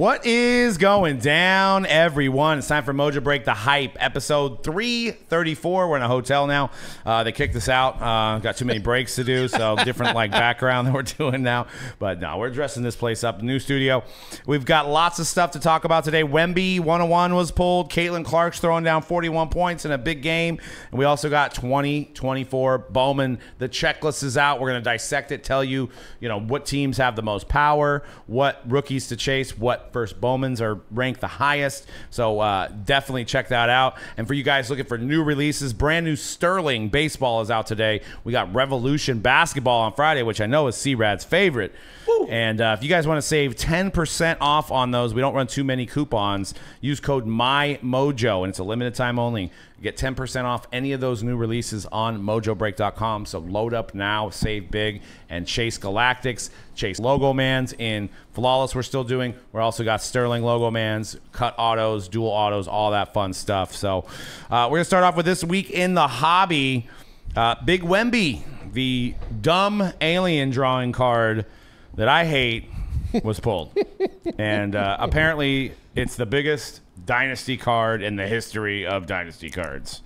What is going down, everyone? It's time for Mojo Break the Hype, episode 334. We're in a hotel now. Uh, they kicked us out. Uh, got too many breaks to do, so different like background that we're doing now. But no, we're dressing this place up. New studio. We've got lots of stuff to talk about today. Wemby 101 was pulled. Caitlin Clark's throwing down 41 points in a big game. And we also got 2024 Bowman. The checklist is out. We're going to dissect it, tell you, you know, what teams have the most power, what rookies to chase, what first Bowmans are ranked the highest. So uh, definitely check that out. And for you guys looking for new releases, brand new Sterling baseball is out today. We got Revolution basketball on Friday, which I know is C-Rad's favorite. And uh, if you guys want to save 10% off on those, we don't run too many coupons. Use code MyMojo, and it's a limited time only. Get 10% off any of those new releases on mojobreak.com. So load up now, save big, and chase Galactics, chase Logo Mans. In Flawless, we're still doing. We're also got Sterling Logo Mans, cut autos, dual autos, all that fun stuff. So uh, we're going to start off with this week in the hobby. Uh, Big Wemby, the dumb alien drawing card that I hate was pulled. and uh, apparently, it's the biggest dynasty card in the history of dynasty cards.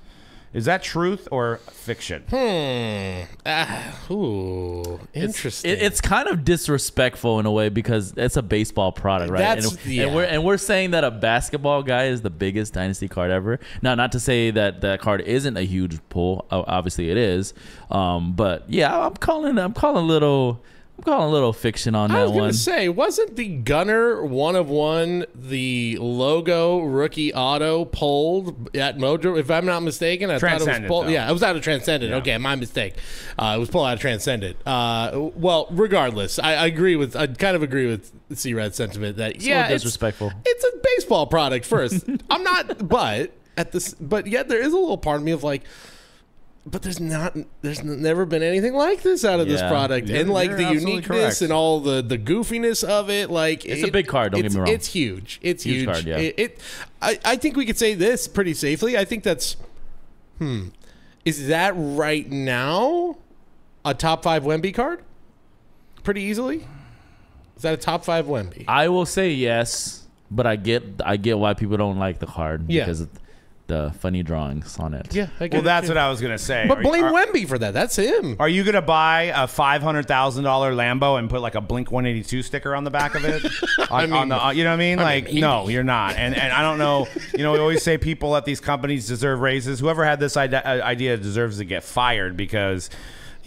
Is that truth or fiction? Hmm. Ah, ooh, interesting. It, it's kind of disrespectful in a way because it's a baseball product, right? That's- and, yeah. and we're and we're saying that a basketball guy is the biggest dynasty card ever. Now, not to say that that card isn't a huge pull. Obviously, it is. Um, but yeah, I'm calling. I'm calling a little. I'm calling a little fiction on I that one. I was gonna say, wasn't the Gunner one of one the logo rookie auto pulled at Mojo? If I'm not mistaken, I thought it was pulled. though. Yeah, it was out of Transcendent. Okay, my mistake. Uh, it was pulled out of Transcendent. Uh, well, regardless, I, I agree with. I kind of agree with C-Rad sentiment that a yeah, little it's, disrespectful. it's a baseball product. First, I'm not, but at this, but yet there is a little part of me of like. But there's not, there's never been anything like this out of this product, You're- and like the uniqueness correct. and all the the goofiness of it. Like It's a big card, don't get it's- me wrong. It's huge. It's Huge huge. card, yeah. It, it I, I think we could say this pretty safely. I think that's, hmm, is that right now a top five Wemby card? Pretty easily. Is that a top five Wemby? I will say yes, but I get I get why people don't like the card Yeah. because of the funny drawings on it. yeah, I get Well, it, that's too. what I was going to say. But Are- blame are, Wemby for that. That's him. Are you going to buy a $500,000 Lambo and put like a Blink 182 sticker on the back of it? on, on the, uh, you know what I mean? like, maybe. no, you're not. And, and I don't know. You know, we always say people at these companies deserve raises. Whoever had this ide- uh, idea deserves to get fired because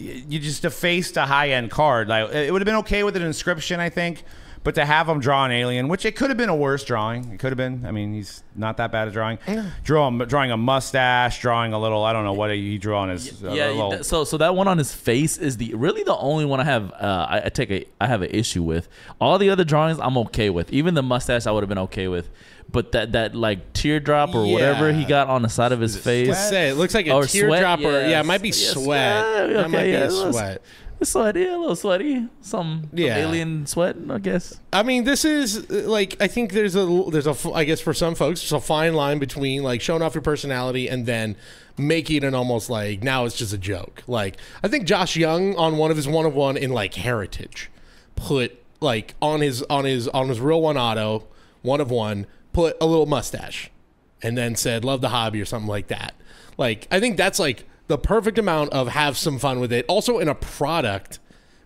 y- you just defaced a high end card. Like, it would have been okay with an inscription, I think. But to have him draw an alien, which it could have been a worse drawing, it could have been. I mean, he's not that bad at drawing. Draw him, drawing a mustache, drawing a little. I don't know what he drew on his. uh, yeah. little- so so that one on his face is the really the only one I have. Uh, I, I take a I have an issue with. All the other drawings I'm okay with. Even the mustache I would have been okay with. But that that like teardrop or whatever he got on the side of his face. Let's say it looks like a Or teardrop, sweat, or yeah, it might be yes, sweat. that okay, might be yeah, a it Sweaty, a little sweaty, some Yeah. alien sweat, I guess. I mean, this is uh, like I think there's a there's a I guess for some folks there's a fine line between like showing off your personality and then making it almost like now it's just a joke. Like I think Josh Jung on one of his one of one in like Heritage put like on his on his on his real one auto one of one put a little mustache and then said love the hobby or something like that. Like I think that's like the perfect amount of have some fun with it. Also in a product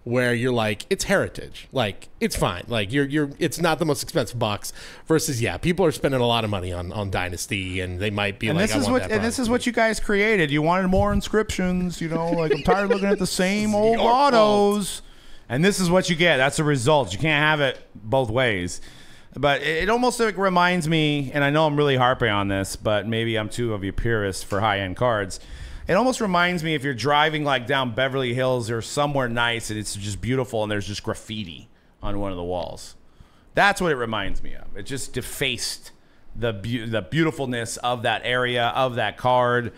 where you're like it's heritage like it's fine like you're you're it's not the most expensive box versus yeah people are spending a lot of money on on dynasty and they might be And like this I is want what that and this is what you guys created. You wanted more inscriptions, you know, like I'm tired of looking at the same old fault. autos. And this is what you get. That's the result. You can't have it both ways. But it, it almost like reminds me, and I know I'm really harping on this, but maybe I'm too of a purist for high end cards. It almost reminds me if you're driving like down Beverly Hills or somewhere nice and it's just beautiful and there's just graffiti on one of the walls. That's what it reminds me of. It just defaced the beau- the beautifulness of that area of that card.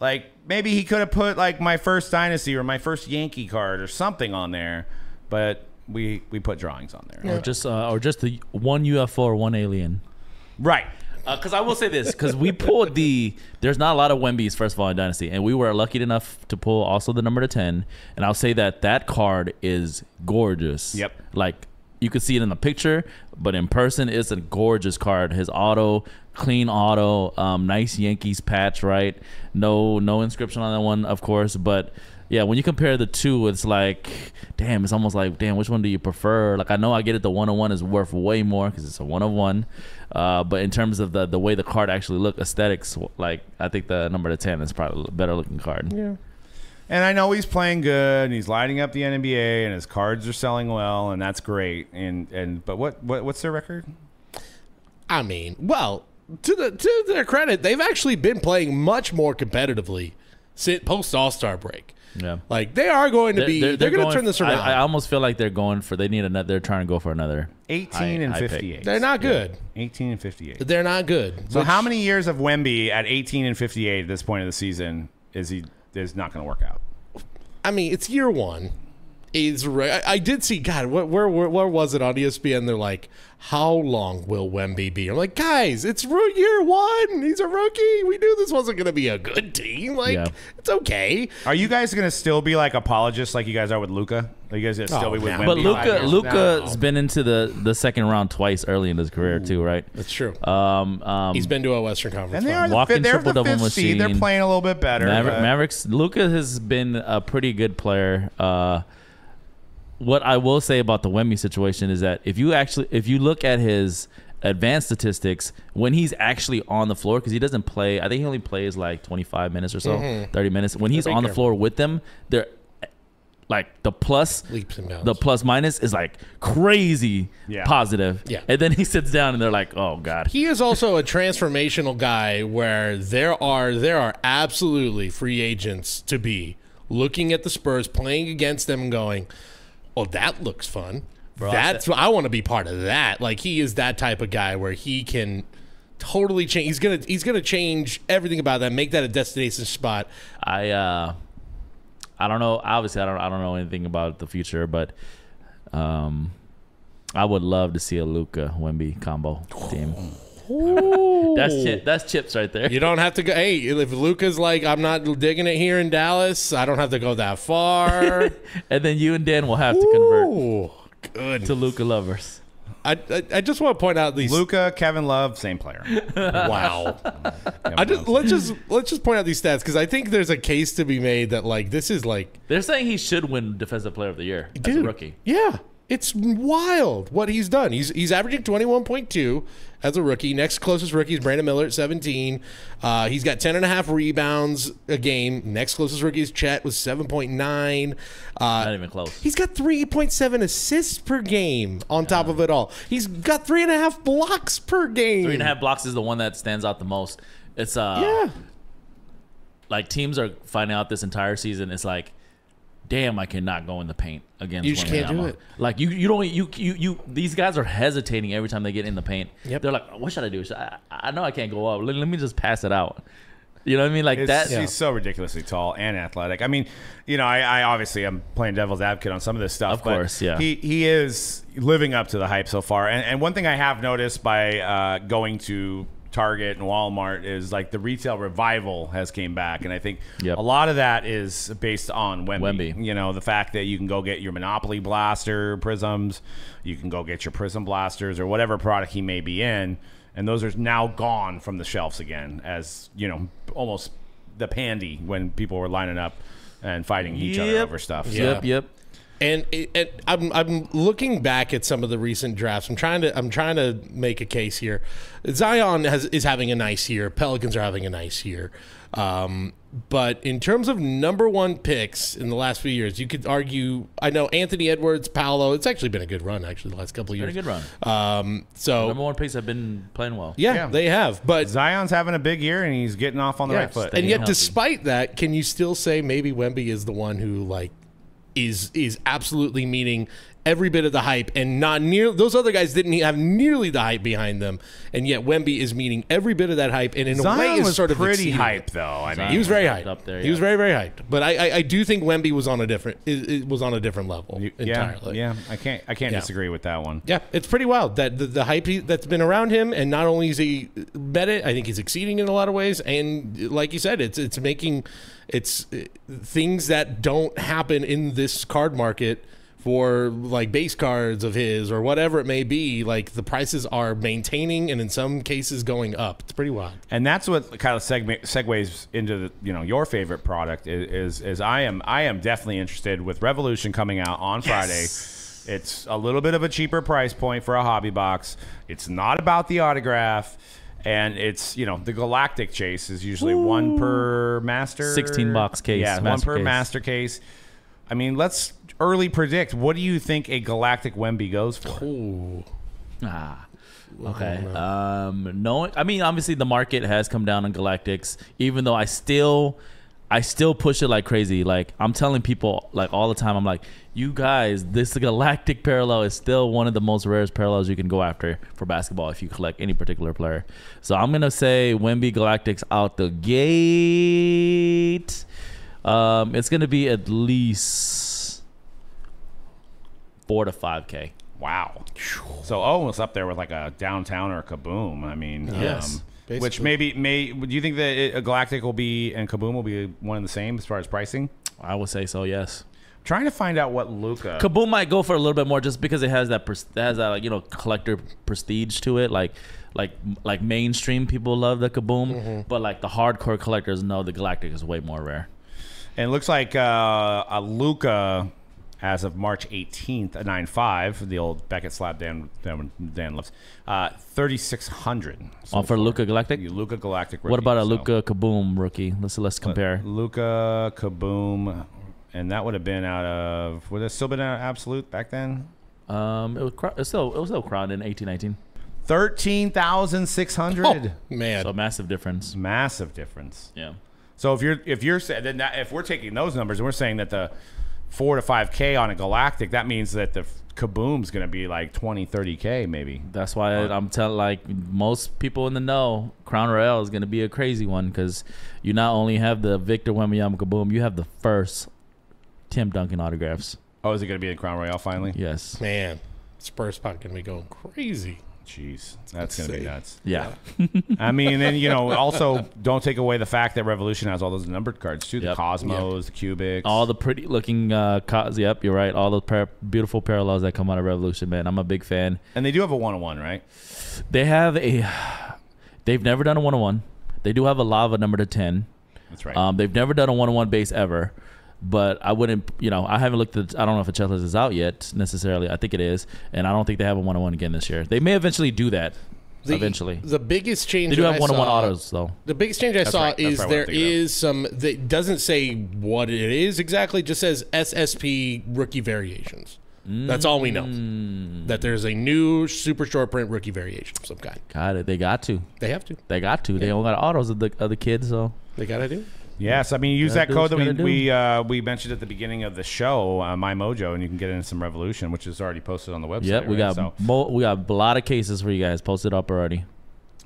Like maybe he could have put like my first dynasty or my first Yankee card or something on there, but we we put drawings on there. Yeah. Or just uh, or just the one UFO or one alien. Right. Because I will say this, because we pulled the. There's not a lot of Wemby's first of all in Dynasty, and we were lucky enough to pull also the number to ten. And I'll say that that card is gorgeous. Yep. Like you can see it in the picture, but in person, it's a gorgeous card. His auto, clean auto, um, nice Yankees patch, right? No, no inscription on that one, of course, but yeah, when you compare the two, it's like, damn, it's almost like, damn, which one do you prefer? Like, I know I get it, the one on one is worth way more because it's a one on one, uh, but in terms of the the way the card actually look, aesthetics, like I think the number to ten is probably a better looking card. Yeah. And I know he's playing good, and he's lighting up the NBA, and his cards are selling well, and that's great. And and but what, what what's their record? I mean, well, to the to their credit, they've actually been playing much more competitively since post All Star break. Yeah. Like they are going to be, they're, going to turn this I- around. I, almost feel like they're going for. They need another. They're trying to go for another. 18 high- and 58. they're not good. 18 and 58. They're not good. So Which- how many years of Wemby at 18 and 58 at this point of the season is he is not going to work out? I mean, it's year one. Is re- I, I did see God. Where, where where where was it on ESPN? They're like, how long will Wemby be? I'm like, guys, it's ro- year one. He's a rookie. We knew this wasn't going to be a good team. Like, Yeah. it's okay. Are you guys going to still be like apologists like you guys are with Luka? Are you guys going to still Oh, be with no. Wemby? But five Luka, years from Luka's now? been into the the second round twice early in his career too, right? That's true. Um, um, He's been to a Western Conference. and they are final. the, Walking fifth, they're the triple-double fifth seed. They're playing a little bit better. Maver- but- Mavericks. Luka has been a pretty good player. Uh, what I will say about the Wemby situation is that if you actually if you look at his advanced statistics when he's actually on the floor because he doesn't play I think he only plays like 25 minutes or so mm-hmm. 30 minutes. When he's They're big on the floor with them they're like the plus leaps and the plus minus is like crazy Yeah. positive. Yeah. and then he sits down and they're like oh god. He is also a transformational guy where there are there are absolutely free agents to be looking at the Spurs playing against them and going, "Oh, that looks fun." That's I want to be part of that. Like he is that type of guy where he can totally change. He's gonna he's gonna change everything about that, make that a destination spot. I uh I don't know. Obviously, I don't. I don't know anything about the future, but um, I would love to see a Luka Wemby combo team. That's chip, that's chips right there. You don't have to go. Hey, if Luka's like, I'm not digging it here in Dallas. I don't have to go that far. And then you and Dan will have to convert Ooh, good. to Luka lovers. I, I I just want to point out these. Luka, Kevin Love, same player. Wow. I just let's just let's just point out these stats because I think there's a case to be made that like this is like They're saying he should win Defensive Player of the Year as a dude, rookie. Yeah, it's wild what he's done. He's he's averaging 21.2 as a rookie. Next closest rookie is Brandon Miller at 17. Uh, he's got 10 and a half rebounds a game. Next closest rookie is Chet with 7.9. Uh, Not even close. He's got 3.7 assists per game on top of it all. He's got three and a half blocks per game. Three and a half blocks is the one that stands out the most. It's uh Yeah. like teams are finding out this entire season. It's like, damn, I cannot go in the paint against. You just can't do it. Like you, you don't. You, you, you. These guys are hesitating every time they get in the paint. Yep. They're like, what should I do? Should I, I know I can't go up. Let, let me just pass it out. You know what I mean? Like It's- that. He's so ridiculously tall and athletic. I mean, you know, I, I obviously I'm playing devil's advocate on some of this stuff. Of but course, yeah. He he is living up to the hype so far. And, and one thing I have noticed by uh, going to Target and Walmart is like the retail revival has came back, and I think Yep. a lot of that is based on Wemby. Wemby. You know, the fact that you can go get your Monopoly blaster prisms, you can go get your Prism blasters or whatever product he may be in, and those are now gone from the shelves again as you know almost the pandy when people were lining up and fighting each other over stuff. So- Yep. Yep. And it, it, I'm I'm looking back at some of the recent drafts. I'm trying to I'm trying to make a case here. Zion has is having a nice year. Pelicans are having a nice year. Um, but in terms of number one picks in the last few years, you could argue. I know Anthony Edwards, Paolo. It's actually been a good run actually the last couple of years. Been a good run. Um, so Number one picks have been playing well. yeah, Yeah. they have. But Zion's having a big year and he's getting off on the yeah, right foot. and yet, healthy. despite that, can you still say maybe Wemby is the one who like is is absolutely meeting every bit of the hype and not near those other guys didn't have nearly the hype behind them, and yet Wemby is meeting every bit of that hype and in a way Zion is was sort of pretty exceeding it. hype though. I mean, He was very hyped Up hyped. there, He was very very hyped, but I, I I do think Wemby was on a different it, it was on a different level yeah, entirely. yeah. I can't I can't Yeah. disagree with that one. Yeah, it's pretty wild that the, the hype he, that's been around him, and not only is he met it, I think he's exceeding in a lot of ways, and like you said, it's it's making it's uh, things that don't happen in this card market for like base cards of his or whatever it may be, like the prices are maintaining and in some cases going up. It's pretty wild. And that's what kind of segme- segues into the, you know your favorite product is, is is I am I am definitely interested with Revolution coming out on Friday. It's a little bit of a cheaper price point for a hobby box. It's not about the autograph, and it's you know the Galactic Chase is usually one per master, 16 box case, Yeah, one per case. master case. I mean, let's early predict. What do you think a Galactic Wemby goes for? Ooh. Ah. Okay. Um, no, I mean, obviously the market has come down on Galactics, even though I still, I still push it like crazy. Like I'm telling people like all the time, I'm like, you guys, this Galactic parallel is still one of the most rarest parallels you can go after for basketball if you collect any particular player. So I'm gonna say Wemby Galactics out the gate. Um, it's gonna be at least four to five k. Wow. So almost up there with like a downtown or a kaboom. I mean, Yes, um, which maybe may. Do you think that it, a Galactic will be and Kaboom will be one and the same as far as pricing? I would say so. Yes. trying to find out what Luka. Kaboom might go for a little bit more just because it has that pres- has that like, you know collector prestige to it. Like like like mainstream people love the Kaboom, but like the hardcore collectors know the Galactic is way more rare. And it looks like uh, a Luka as of March 18th, a 9.5, the old Beckett slab Dan Dan, Dan loves, uh, 3,600. Oh, for Luka Galactic. Luka Galactic. What about a rookie, so- Luka Kaboom rookie? Let's let's compare. Luka Kaboom, and that would have been out of would it have still been out of Absolute back then? Um, it was cro- it was still it was still crowned in eighteen nineteen. Thirteen thousand six hundred. Man. So massive difference. Massive difference. Yeah. So if you're if you're sa- then that, if we're taking those numbers and we're saying that the four to five k on a Galactic, that means that the Kaboom's going to be like 20, 30 k maybe. That's why I'm telling like most people in the know, Crown Royale is going to be a crazy one because you not only have the Victor Wembanyama Kaboom, you have the first Tim Duncan autographs. Oh, is it going to be in Crown Royale finally? Yes. Man. Spurs spot gonna be going crazy. Jeez, that's going to be see. nuts. Yeah. I mean, and you know, also don't take away the fact that Revolution has all those numbered cards too. The Yep. Cosmos, the Cubics. All the pretty looking uh cos yep, you're right. All the par- beautiful parallels that come out of Revolution, man. I'm a big fan. and they do have a one on one, right? They have a they've never done a one on one. They do have a lava number to ten. That's right. Um, they've never done a one on one base ever. But I wouldn't, you know, I haven't looked at. I don't know if a checklist is out yet necessarily. I think it is, and I don't think they have a one on one again this year. They may eventually do that. The, eventually, The biggest change they do that have one on one autos though. The biggest change I saw right. Is right what I'm there thinking of. some that doesn't say what it is exactly, just says SSP rookie variations. That's all we know. Mm. That there's a new super short print rookie variation of some kind. Got it. They got to. They have to. They got to. They only got autos of the of the kids, so They gotta do. Yes, I mean use that code that we we uh, we mentioned at the beginning of the show, uh, my Mojo, and you can get in some Revolution, which is already posted on the website. yep. We right? got so, mo- we got a lot of cases for you guys posted up already.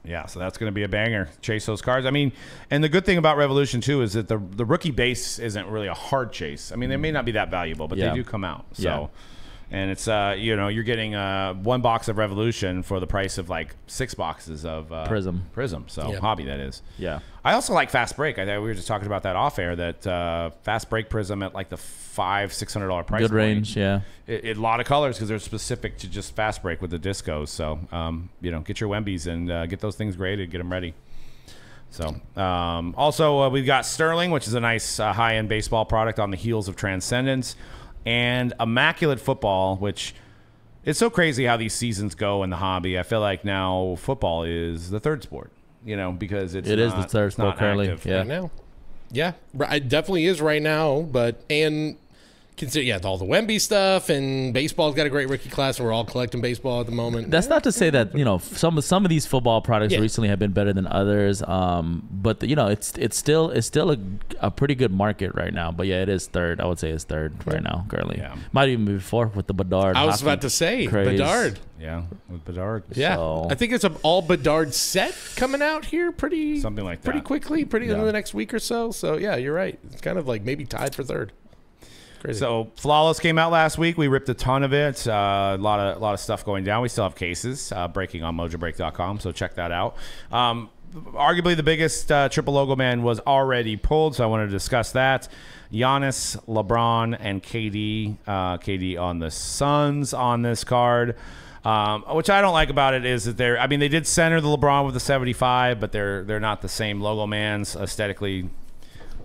yeah, so that's going to be a banger. Chase those cards. I mean, and the good thing about Revolution too is that the the rookie base isn't really a hard chase. I mean, they may not be that valuable, but Yeah. they do come out. So. Yeah. And it's uh you know you're getting uh one box of Revolution for the price of like six boxes of uh, Prism. Prism so Yeah. hobby that is Yeah. I also like Fast Break. I thought we were just talking about that off air. That uh, Fast Break Prism at like the five six hundred dollar price. Good point. range. Yeah. It, it- a lot of colors because they're specific to just Fast Break with the discos. So um, you know, get your Wembies and uh, get those things graded. Get them ready. So um, also uh, we've got Sterling, which is a nice uh, high end baseball product on the heels of Transcendence, and Immaculate Football, which. It's so crazy how these seasons go in the hobby. I feel like now football is the third sport, you know, because it's It is the third sport currently. Yeah. Right now. Yeah. It definitely is right now, but and consider yeah, all the Wemby stuff and baseball's got a great rookie class and we're all collecting baseball at the moment. That's not to say that you know some of some of these football products Yeah. recently have been better than others. Um, but you know it's it's still it's still a, a pretty good market right now. But yeah, it is third. I would say it's third right now currently. Yeah. Might even be fourth with the Bedard. I was about to say craze. Bedard. Yeah, with Bedard. Yeah, So- I think it's an all Bedard set coming out here pretty Something like that. pretty quickly, pretty in the next week or so. So yeah, you're right. It's kind of like maybe tied for third. Crazy. So Flawless came out last week. We ripped a ton of it. Uh, a lot of a lot of stuff going down. We still have cases uh, breaking on MojoBreak.com, so check that out. Um, arguably the biggest uh, triple logo man was already pulled, so I wanted to discuss that. Giannis, LeBron, and KD. Uh, KD on the Suns on this card. Um, which I don't like about it is that they're. I mean, they did center the LeBron with the 75, but they're they're not the same logo mans aesthetically.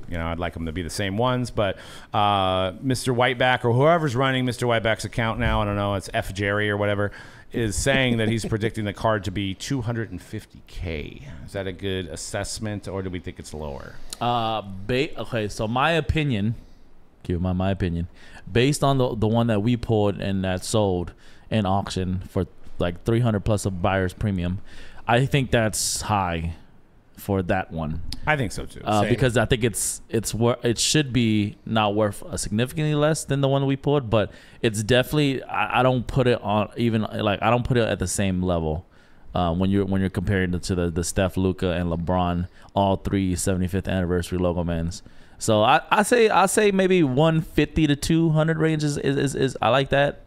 You know, I'd like them to be the same ones, but uh, Mr. Whiteback or whoever's running Mr. Whiteback's account now, I don't know, it's F Jerry or whatever, is saying that he's predicting the card to be 250k. Is that a good assessment, or do we think it's lower? Uh, ba- okay, so my opinion, give my my opinion, based on the the one that we pulled and that sold in auction for like 300 plus of buyer's premium, I think that's high for that one. I think so too. Uh, because I think it's it's wor- it should be not worth uh, significantly less than the one we pulled, but it's definitely I, I don't put it on even like I don't put it at the same level. Uh, when you're when you're comparing it to the the Steph, Luka, and LeBron, all three 75th anniversary logo mans. So I, I say I say maybe 150 to 200 range is is, is, is I like that.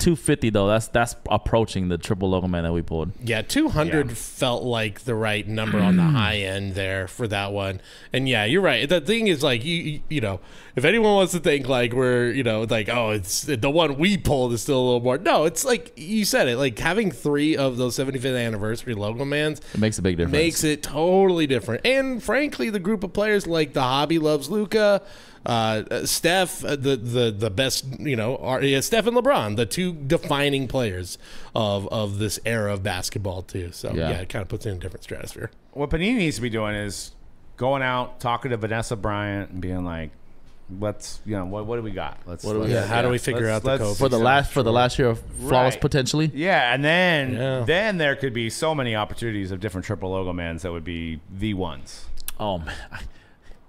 250 though that's that's approaching the triple logo man that we pulled. Yeah, 200 Yeah. felt like the right number on the high end there for that one. And yeah, you're right. The thing is like you you- you know, if anyone wants to think like we're, you know, like oh, it's the one we pulled is still a little more. No, it's like you said it. Like having 3 of those 75th anniversary logo mans It makes a big difference. makes it totally different. And frankly, the group of players like the hobby loves Luka, uh, uh, Steph, uh, the the the best, you know, are yeah, Steph and LeBron, the two defining players of of this era of basketball too. So Yeah. yeah, it kind of puts it in a different stratosphere. what Panini needs to be doing is going out, talking to Vanessa Bryant, and being like, "Let's, you know, what, what do we got? Let's, What do we let's- got? how do we figure let's- out the let's code? for the fix it. last for the last year of flawless Right. potentially. Yeah, and then Yeah. then there could be so many opportunities of different triple logo mans that would be the ones. Oh man, uh,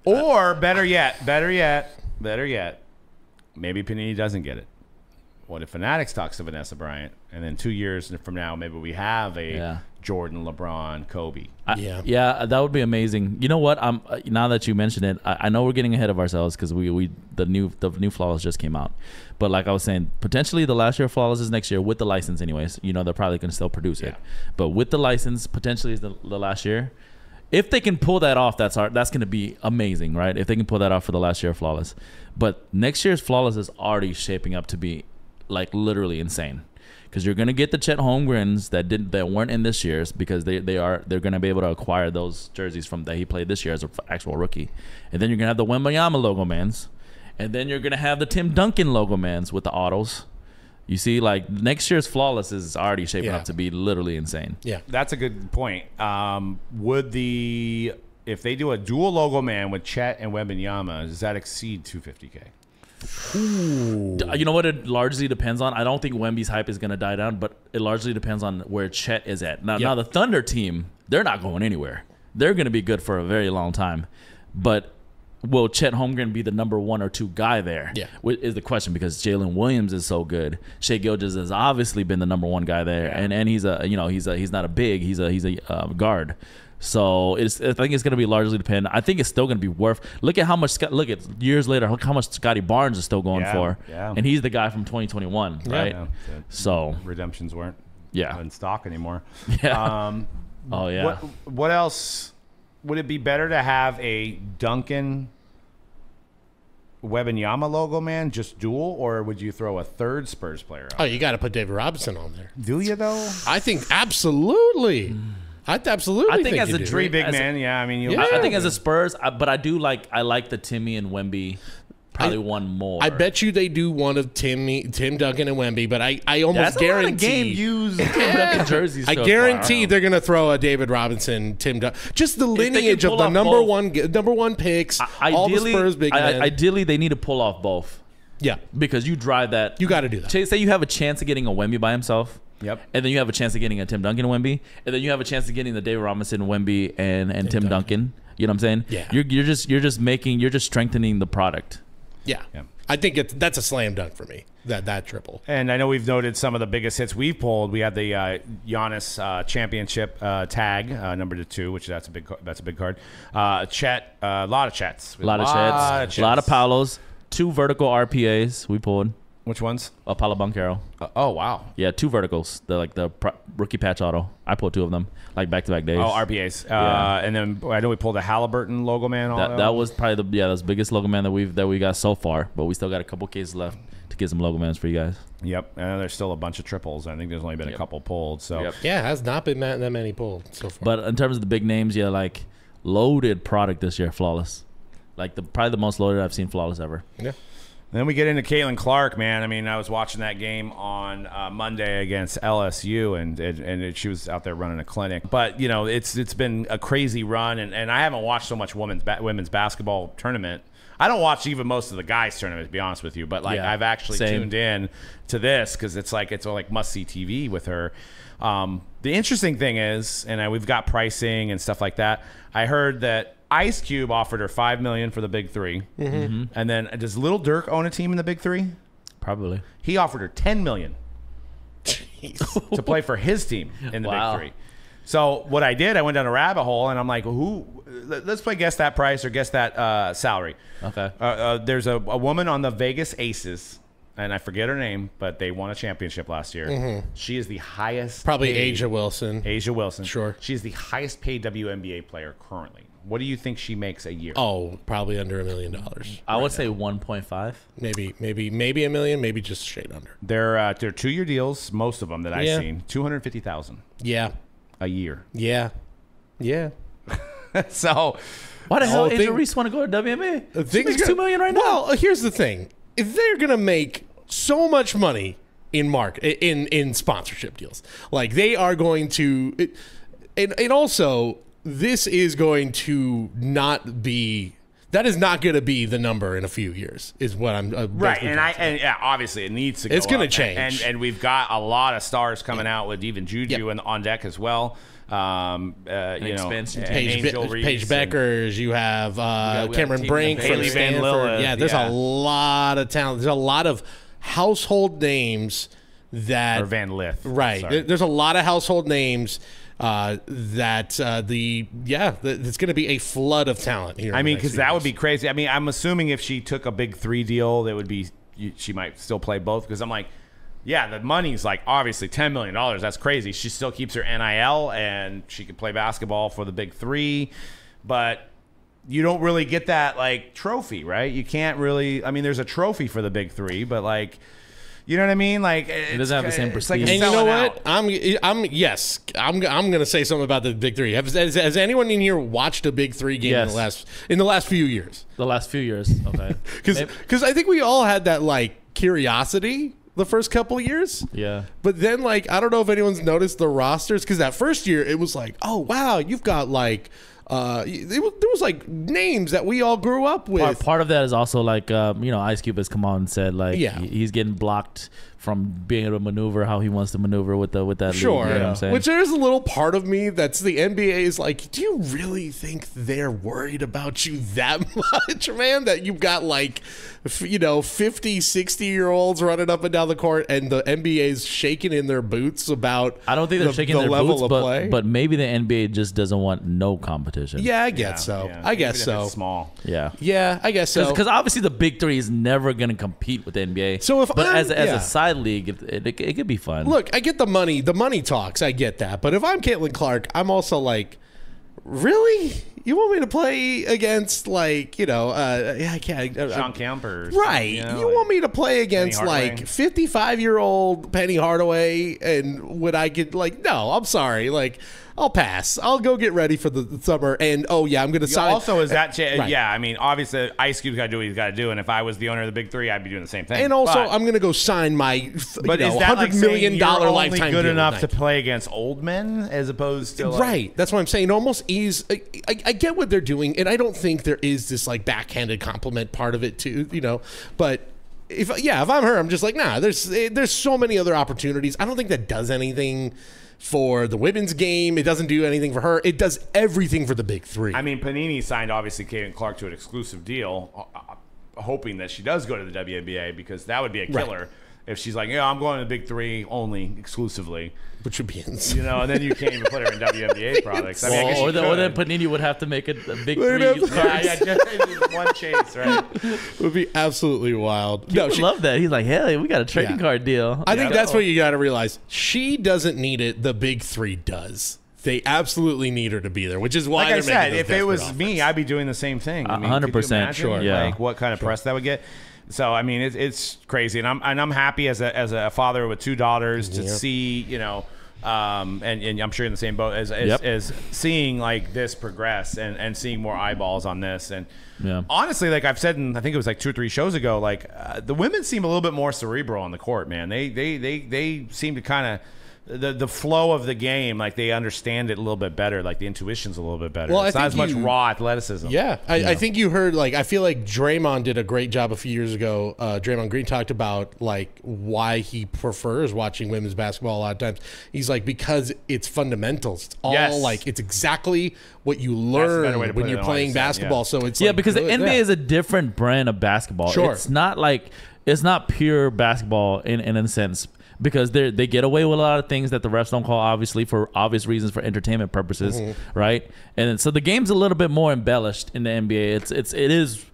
Or better yet, better yet, better yet, maybe Panini doesn't get it. What if Fanatics talks to Vanessa Bryant, and then two years from now, maybe we have a Yeah. Jordan, LeBron, Kobe. I- Yeah. yeah, that would be amazing. You know what? I'm uh, now that you mention it, I, I know we're getting ahead of ourselves because we, we the new the new flawless just came out, but like I was saying, potentially the last year of flawless is next year with the license, anyways. You know they're probably going to still produce it, but with the license, potentially is the, the last year. If they can pull that off, that's our, that's going to be amazing, right? If they can pull that off for the last year of flawless, but next year's flawless is already shaping up to be like literally insane because you're gonna get the Chet Holmgrens that didn't that weren't in this year's because they, they are they're gonna be able to acquire those jerseys from that he played this year as an actual rookie, and then you're gonna have the Wembanyama logo mans, and then you're gonna have the Tim Duncan logo mans with the autos. You see, like next year's flawless is already shaping Yeah. up to be literally insane. Yeah. That's a good point. Um, would the if they do a dual logo man with Chet and Wembanyama, does that exceed 250k? D- You know what? It largely depends on. I don't think Wemby's hype is gonna die down, but it largely depends on where Chet is at. Now, Yep. now the Thunder team, they're not going anywhere. They're gonna be good for a very long time, but will Chet Holmgren be the number one or two guy there? Yeah. Is the question because Jalen Williams is so good. Shai Gilgeous has obviously been the number one guy there, and and he's a you know he's a he's not a big he's a he's a uh, guard. So it's, I think it's going to be largely dependent. I think it's still going to be worth. Look at how much. Scott- Look at years later. Look how much Scottie Barnes is still going Yeah, for, yeah. and he's the guy from 2021, right? Yeah, So redemptions weren't yeah, in stock anymore. yeah. Um, oh yeah. What what else would it be better to have a Duncan Wembanyama logo man just dual, or would you throw a third Spurs player Oh, you got to put David Robinson on there. Do you though? I think absolutely. I absolutely I think as you a do. Three big As a- yeah. I mean, you. Yeah. I, I think as a Spurs, I, but I do like I like the Timmy and Wemby probably I- one more. I bet you they do one of Timmy, Tim Duncan and Wemby, but I, I almost that's a lot of guarantee game used Tim Duncan jerseys. I so guarantee far. they're gonna throw a David Robinson, Tim Duncan. Just the lineage of the number both- one, number one picks. I- all the Ideally, Spurs big I- I- men. ideally they need to pull off both yeah, because you drive that. you got to do that. Say say you have a chance of getting a Wemby by himself. Yep. And then you have a chance of getting a Tim Duncan Wemby, and then you have a chance of getting the David Robinson Wemby and and Tim, Duncan. You know what I'm saying? Yeah. You're you're just you're just making you're just strengthening the product. Yeah, Yeah. I think it's, that's a slam dunk for me. That that triple. And I know we've noted some of the biggest hits we've pulled. We had the uh, Giannis uh, championship uh, tag, uh, number to two, which that's a big that's a big card. Uh, Chet, uh, a lot of Chets, A lot of Chets, a lot of Paolos, two vertical RPAs we pulled. Which ones? Uh, Paulo Banquero. Uh, oh wow. Yeah, two verticals. The like the pro- rookie patch auto. I pulled two of them, like back to back days. Oh, RPAs. Yeah. Uh, and then I know we pulled a Halliburton logo man. that, that was probably the yeah, that's the biggest logo man that we've that we got so far. But we still got a couple cases left to get some logo mans for you guys. Yep. And there's still a bunch of triples. I think there's only been a couple pulled. So Yep. Yeah, has not been that, that many pulled so far. But in terms of the big names, yeah, like loaded product this year, flawless. Like the probably the most loaded I've seen flawless ever. yeah. Then we get into Caitlin Clark, man. I mean, I was watching that game on uh, Monday against LSU, and and, and it, she was out there running a clinic. But you know, it's it's been a crazy run, and, and I haven't watched so much women's ba- women's basketball tournament. I don't watch even most of the guys' tournament, to be honest with you. But like, Yeah, I've actually same. tuned in to this because it's like it's like must see TV with her. Um, the interesting thing is, and I, we've got pricing and stuff like that. I heard that Ice Cube offered her five million for the Big 3 Mm-hmm. and then does Lil Durk own a team in the Big Three? Probably. He offered her ten million to play for his team in the Wow. Big Three. So what I did, I went down a rabbit hole, and I'm like, who? let- Let's play guess that price or guess that uh, salary. Okay. Uh, uh, there's a, a woman on the Vegas Aces, and I forget her name, but they won a championship last year. She is the highest. Probably paid- A'ja Wilson. A'ja Wilson. Sure. She is the highest paid WNBA player currently. What do you think she makes a year? Oh, probably under a million dollars. I would say 1.5. Maybe, maybe, maybe a million. Maybe just straight under. They're uh, they're two year deals, most of them that I've Yeah. seen. Two hundred fifty thousand Yeah, a year. yeah, yeah. so Why the hell whole Angel thing- Reese want to go to WNBA? She Things makes gonna- two million right now. Well, here's the thing: if they're gonna make so much money in mark in in sponsorship deals, like they are going to, it, and and also this is going to not be. That is not going to be the number in a few years. Is what I'm uh, right, and I trying to say. and yeah, obviously it needs to. Go It's gonna up. And- change. and, and we've got a lot of stars coming out with even Juju Yep. and on deck as well. Um, uh, you know, expansion and. Paige, Angel Be- and- Bueckers, you have uh, got- we got a Cameron Brink with from Hailey Van Stanford. Lille, yeah, there's yeah. a lot of talent. There's a lot of household names that or Van Lith. Right. Sorry. There's a lot of household names uh, that uh, the yeah, th- there's going to be a flood of talent here. I mean, because that would be crazy. I mean, I'm assuming if she took a big three deal, that would be she might still play both. Because I'm like, yeah, the money's like obviously ten million dollars. That's crazy. She still keeps her NIL and she can play basketball for the big three, but you don't really get that like trophy, right? You can't really. I mean, there's a trophy for the big three, but like. You know what I mean? Like it doesn't have the same prestige. And you know what? out. I'm I'm yes. I'm I'm going to say something about the Big Three. Has, has, has anyone in here watched a Big Three game in the last in the last few years? the last few years. Okay. Maybe- Because I think we all had that like curiosity the first couple of years. yeah. But then, like, I don't know if anyone's noticed the rosters because that first year it was like, oh wow, you've got like, uh, was, there was like names that we all grew up with. Part, part of that is also like um, you know Ice Cube has come on and said like Yeah. he- he's getting blocked from being able to maneuver how he wants to maneuver with the with that league, Sure, you know what I'm saying? which there's a little part of me that's the NBA is like, do you really think they're worried about you that much, man? That you've got like, you know, 50, 60 year olds running up and down the court, and the NBA's shaking in their boots about. I don't think they're the, shaking the their level boots, of but play. but maybe the NBA just doesn't want no competition. yeah, I guess so. Yeah, I guess even if so. it's small. yeah. Yeah, I guess so. Because obviously the big three is never going to compete with the NBA. So if but I'm- as, as yeah. a side league, it, it, it could be fun. Look, I get the money. The money talks. I get that. But if I'm Caitlin Clark, I'm also like, really? You want me to play against like you know? Uh, yeah, I can't. Uh, Shawn Kemp or Right. you, know, you like- want me to play against like 55 year old Penny Hardaway and would I get like, no, I'm sorry. Like, I'll pass. I'll go get ready for the summer. And oh, yeah, I'm going to Yeah, sign. Also, is that Right. yeah? I mean, obviously, Ice Cube's got to do what he's got to do, and if I was the owner of the Big Three, I'd be doing the same thing. and also, But- I'm going to go sign my But you know, is that like $100 million saying only lifetime good enough to play against old men as opposed to like, Right. That's what I'm saying. Almost ease. I, I, I get what they're doing, and I don't think there is this like backhanded compliment part of it too. You know, but if yeah, if I'm her, I'm just like, nah. There's eh, there's so many other opportunities. I don't think that does anything for the women's game. It doesn't do anything for her. It does everything for the big three. I mean, Panini signed obviously Caitlin Clark to an exclusive deal, uh, uh, hoping that she does go to the WNBA because that would be a Right. Killer. if she's like, yeah, I'm going to the big three only exclusively, which would be insane. you know, and then you can't even put her in WNBA products. I mean, I guess or, you then, or then. Panini would have to make a, a big We'd three. Yeah, yeah, just one chase, right? would be absolutely wild. No, No, she, love that. He's like, hell, we got a trading Yeah. card deal. I think Yeah. that's what you got to realize. She doesn't need it. The big three does. They absolutely need her to be there, which is why Like I they're said, making those if it was offers. me, I'd be doing the same thing. I A mean, hundred could you percent, sure. Yeah. Like what kind of press that would get. So I mean, it's it's crazy, and I'm and I'm happy as a as a father with two daughters to Yeah. see you know. Um, and, and I'm sure you're in the same boat as as, Yep. as seeing like this progress and, and seeing more eyeballs on this and Yeah. honestly like I've said in I think it was like two or three shows ago like uh, the women seem a little bit more cerebral on the court man they they they they seem to kind of the the flow of the game like they understand it a little bit better like the intuition's a little bit better Well, I it's not as much you- raw athleticism Yeah, I, I think you heard like I feel like Draymond did a great job a few years ago. Uh, Draymond Green talked about like why he prefers watching women's basketball a lot of times. He's like because it's fundamentals. It's all Yes. like it's exactly what you learn way to put when you're than what I playing said, yeah. basketball. So it's yeah, like, because the. NBA Yeah. is a different brand of basketball. Sure. It's not like it's not pure basketball in in a sense because they they get away with a lot of things that the refs don't call obviously for obvious reasons for entertainment purposes, Mm-hmm. right? And then, so the game's a little bit more embellished in the NBA. It's it's it is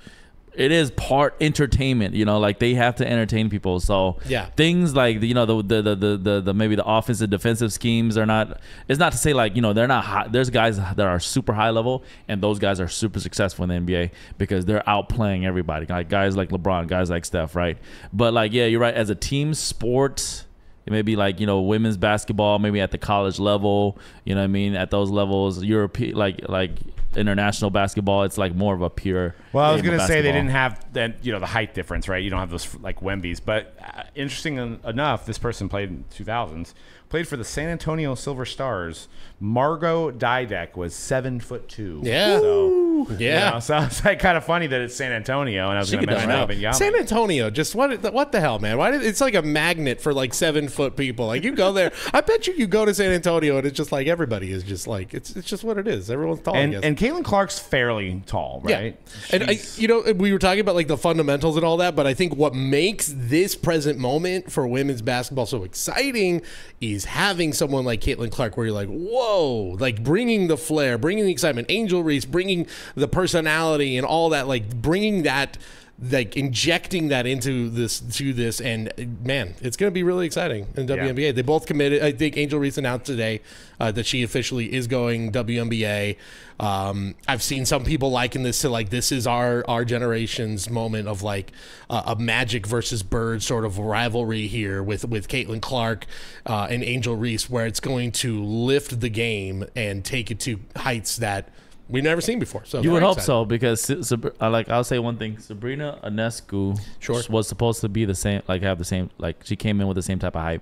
it is part entertainment, you know, like they have to entertain people. So Yeah. things like you know the the, the the the maybe the offensive defensive schemes are not. It's not to say like you know they're not high. There's guys that are super high level, and those guys are super successful in the NBA because they're outplaying everybody. Like guys like LeBron, guys like Steph, right? But like yeah, you're right. As a team sport. It may be like you know women's basketball, maybe at the college level. You know what I mean? At those levels, European like like international basketball, it's like more of a pure. Well, I was going to say they didn't have that, you know, the height difference, right? You don't have those like Wemby's. But uh, interesting enough, this person played in 2000s, played for the San Antonio Silver Stars. Margo Dydek was seven foot two. Yeah. So, Yeah. you know, so it's like kind of funny that it's San Antonio, and I was going to mention that. San Antonio, just what what the hell, man? Why did, it's like a magnet for like seven foot people. Like you go there, I bet you you go to San Antonio and it's just like everybody is just like it's it's just what it is. Everyone's tall. And and Caitlin Clark's fairly tall, right? And I, you know, we were talking about like the fundamentals and all that, but I think what makes this present moment for women's basketball so exciting is having someone like Caitlin Clark, where you're like, whoa, like bringing the flair, bringing the excitement, Angel Reese, bringing the personality and all that, like bringing that. Like injecting that into this to this, and uh, man, it's going to be really exciting in WNBA. They both committed. I think Angel Reese announced today uh, that she officially is going WNBA. Um, I've seen some people liken this to like this is our our generation's moment of like uh, a Magic versus Bird sort of rivalry here with with Caitlin Clark uh, and Angel Reese, where it's going to lift the game and take it to heights that we've never seen before. So You would hope excited. so because Sa- Sab- I like I'll say one thing. Sabrina Ionescu Sure. was supposed to be the same, like have the same, like she came in with the same type of hype,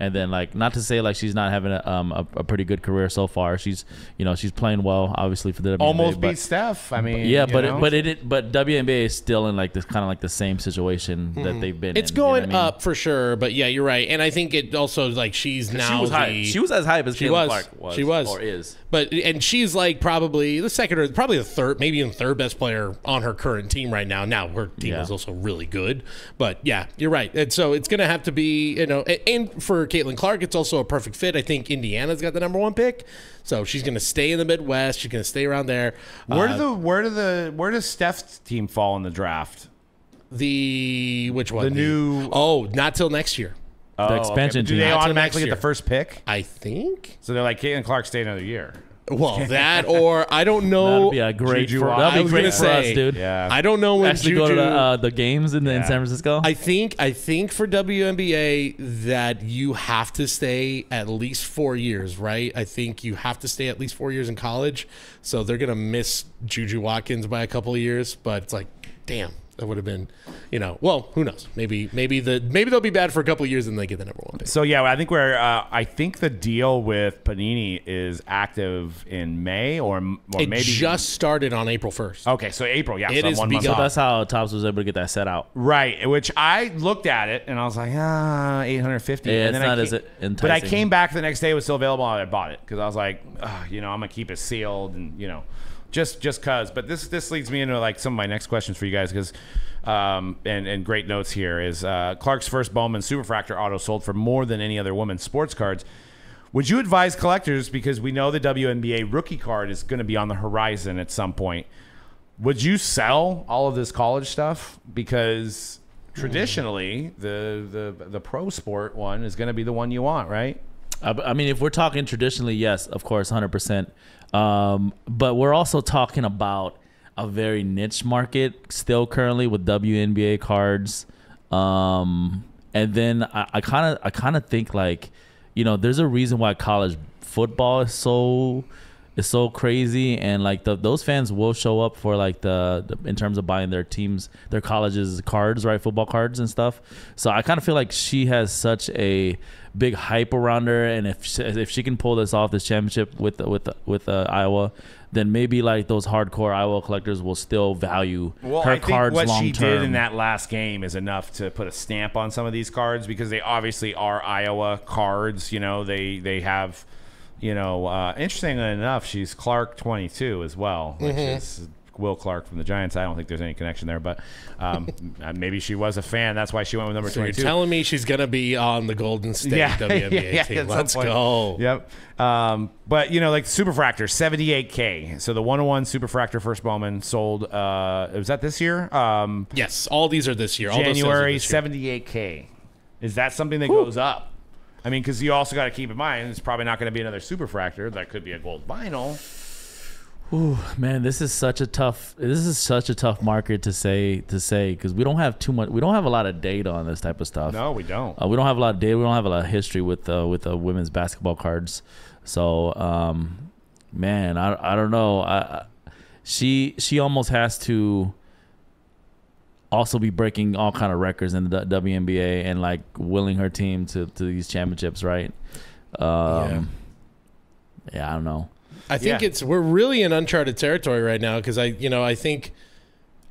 and then like not to say like she's not having a, um, a, a pretty good career so far. She's you know she's playing well, obviously for the WNBA, almost but- beat Steph. I mean, Yeah, but know? it, but it, it but WNBA is still in like this kind of like the same situation that they've been. It's in, you know going I mean? up for sure, but yeah, you're right, and I think it also like she's now She was the. She was as hype as She Caitlin was. Clark was. She was. or is. But and she's like probably the second or probably the third, maybe even third best player on her current team right now. Now her team Yeah. is also really good, but yeah, you're right. And so it's gonna have to be you know, a- and for Caitlin Clark, it's also a perfect fit. I think Indiana's got the number one pick, so she's gonna stay in the Midwest. She's gonna stay around there. where Uh, do the where do the where does Steph's team fall in the draft? the which one? The new- oh, not till next year. Oh, expansion Do team. they automatically get the first pick? I think. So they're like Caitlin Clark stay another year. Well, that or I don't know. That'd be a great. Juju For, Watt. that'd I be was great gonna for say, us, dude. Yeah. I don't know when Actually, Juju. go to the, uh, the games in, the, in San Francisco. I think I think for WNBA that you have to stay at least four years, right? I think you have to stay at least four years in college. So they're gonna miss Juju Watkins by a couple of years, but it's like, damn, that would have been, you know. Well, who knows? Maybe maybe the maybe they'll be bad for a couple of years and they get the number one pick. So yeah, I think we're. Uh, I think the deal with Panini is active in May or, or It maybe just started on April first. Okay, so April. Yeah, It so is one month begun. so that's how Topps was able to get that set out. Right, which I looked at it and I was like, ah, 850. Yeah, and it's I not as came- But I came back the next day, it was still available, and I bought it because I was like, you know, I'm gonna keep it sealed and you know, just just cause. But this this leads me into like some of my next questions for you guys because. Um, and, and great notes here is uh, Clark's first Bowman Superfractor auto sold for more than any other women's sports cards. Would you advise collectors because we know the WNBA rookie card is going to be on the horizon at some point? Would you sell all of this college stuff because traditionally the the the pro sport one is going to be the one you want, right? I, mean, if we're talking traditionally, yes, of course, hundred percent. Um, but we're also talking about a very niche market still currently with WNBA cards. Um, and then I kind of I kind of think like, you know, there's a reason why college football is so is so crazy and like the, those fans will show up for like the, the in terms of buying their teams their colleges cards right football cards and stuff so i kind of feel like she has such a big hype around her and if she, if she can pull this off this championship with with with uh, iowa then maybe like those hardcore Iowa collectors will still value Well, her I think cards what long she term. did in that last game is enough to put a stamp on some of these cards because they obviously are Iowa cards. You know, they they have, you know, uh, interestingly enough, she's Clark twenty two as well, which Mm-hmm. is Will Clark from the Giants. I don't think there's any connection there, but um, uh, maybe she was a fan. That's why she went with number So you're twenty two. telling me she's gonna be on the Golden State WNBA team? at some Let's point. go. Yep. Um, but you know, like Superfractor, 78k. So the 101 Superfractor first Bowman sold. Uh, was that this year? Um, Yes, all these are this year. All those are January, this year. 78k. Is that something that goes up? I mean, because you also got to keep in mind it's probably not going to be another Superfractor. That could be a gold vinyl. Ooh, Man, this is such a tough. This is such a tough market to say to say because we don't have too much. We don't have a lot of data on this type of stuff. No, we don't. Uh, we don't have a lot of data. We don't have a lot of history with uh, with uh, women's basketball cards. So, um, man, I, I don't know. I, I, she she almost has to also be breaking all kind of records in the W- WNBA and like willing her team to, to these championships, right? Um, yeah. I don't know. I think Yeah. it's we're really in uncharted territory right now because I you know I think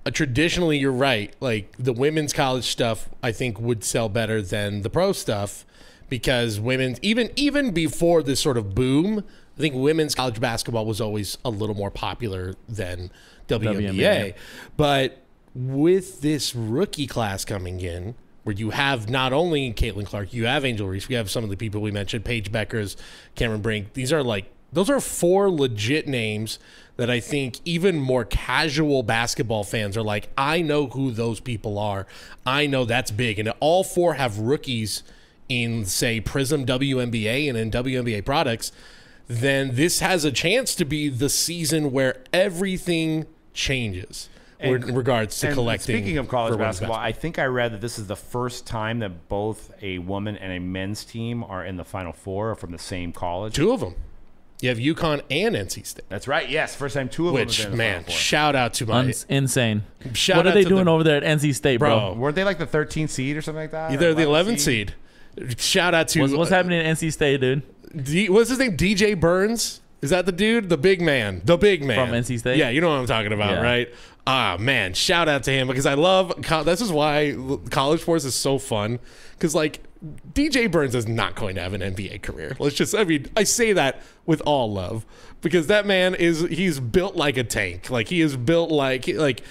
uh, traditionally you're right like the women's college stuff I think would sell better than the pro stuff because women's even even before this sort of boom I think women's college basketball was always a little more popular than WNBA, WNBA. but with this rookie class coming in where you have not only Caitlin Clark, you have Angel Reese, we have some of the people we mentioned, Paige Bueckers, Cameron Brink. These are like those are four legit names that I think even more casual basketball fans are like, I know who those people are. I know that's big. And all four have rookies in, say, Prism WNBA and in WNBA products. Then this has a chance to be the season where everything changes in regards to And collecting. Speaking of college for women's basketball, I think I read that this is the first time that both a woman and a men's team are in the Final Four from the same college. Two of them. You have UConn and NC State. That's right. Yes, first time two of Which them. have been in the man, Final Four. shout out to my Uns- insane. Shout what are they to doing the- over there at NC State, bro? Bro. Weren't they like the 13th seed or something like that? They're the 11th 11th seed. Shout out to What's, what's happening at NC State, dude? D, what's his name? DJ Burns. Is that the dude? The big man. The big man From NC State? Yeah, you know what I'm talking about, Yeah. right? Ah, man, shout out to him because I love. This is why college sports is so fun because like DJ Burns is not going to have an NBA career. Let's just. I mean, I say that with all love because that man is. He's built like a tank. Like he is built like like.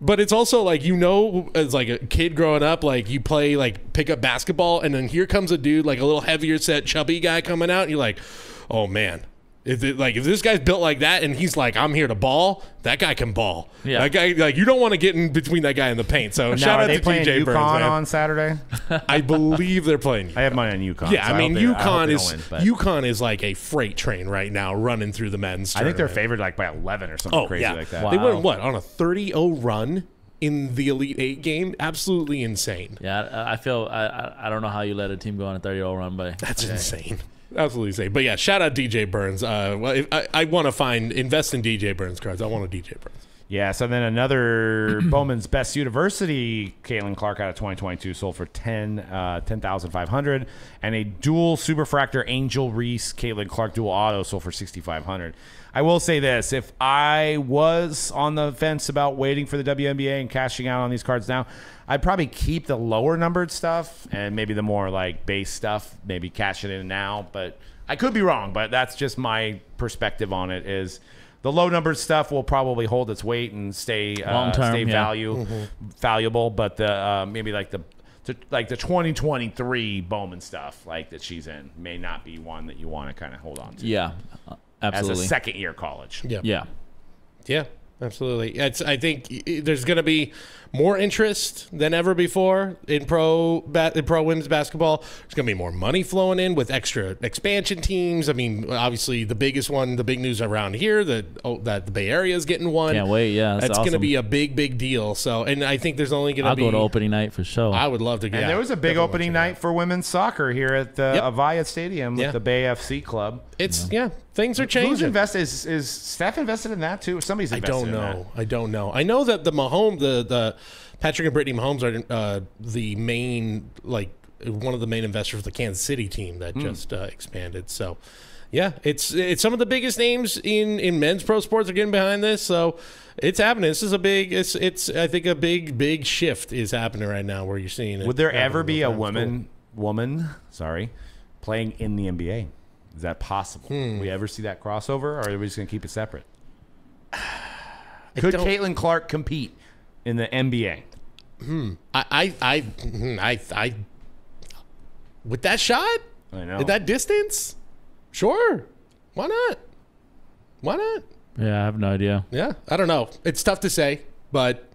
But it's also like you know, as like a kid growing up, like you play like pick up basketball, and then here comes a dude like a little heavier set, chubby guy coming out, and you're like, oh man, if it, like if this guy's built like that, and he's like, I'm here to ball, that guy can ball. Yeah. that guy like you don't want to get in between that guy and the paint. So Now, shout are out they to playing DJ UConn Burns. man. on Saturday? I believe they're playing. I have money on UConn. yeah, so I mean hope I UConn they is win, but UConn is like a freight train right now, running through the men's. I think they're favored like by 11 or something Oh crazy yeah, like that. Wow. they went what on a 30-0 run in the Elite Eight game. Absolutely insane. Yeah, I, I feel I, I I don't know how you let a team go on a 30 0 run, but That's insane. Absolutely insane. But yeah, shout out DJ Burns. Uh, well, if, I, I want to find invest in DJ Burns cards. I want a DJ Burns. Yeah, so then another Bowman's Best University, Caitlin Clark out of 2022, sold for 10, uh, 10,500. And a dual Superfractor Angel Reese Caitlin Clark dual auto sold for 6,500. I will say this. If I was on the fence about waiting for the WNBA and cashing out on these cards now, I'd probably keep the lower numbered stuff and maybe the more like base stuff, maybe cash it in now. But I could be wrong, but that's just my perspective on it is the low numbered stuff will probably hold its weight and stay uh, Long term, stay yeah. value valuable, but the uh, maybe like the to, like the 2023 Bowman stuff like that she's in may not be one that you want to kind of hold on to. Yeah, uh, as a second year college. Yeah. yeah, Yeah, absolutely. It's. I think there's going to be more interest than ever before in pro ba- in pro women's basketball. There's going to be more money flowing in with extra expansion teams. I mean, obviously the biggest one, the big news around here that oh, that the Bay Area is getting one. can't wait. Yeah, that's That's going to be a big, big deal. So, and I think there's only going to I'll be. go to opening night for sure. I would love to. And yeah, there was a big opening check it out. night for women's soccer here at the Yep. Avaya Stadium with Yeah. the Bay FC club. It's yeah, things are changing. Who's invested? Is, is Steph invested in that too? Somebody's I don't know. I don't know. I know that the Mahomes, the the Patrick and Brittany Mahomes are uh, the main like one of the main investors of the Kansas City team that just uh, expanded. So. Yeah, it's it's some of the biggest names in, in men's pro sports are getting behind this, so it's happening. This is a big, it's it's I think a big big shift is happening right now where you're seeing it. Would there ever be a woman woman, sorry, playing in the NBA? Is that possible? Hmm. Will we ever see that crossover, or are we just going to keep it separate? Could Caitlin Clark compete in the NBA? cool. I I I hmm, I, I with that shot I know. at that distance, sure, why not? Why not? yeah, I have no idea. Yeah, I don't know. It's tough to say, but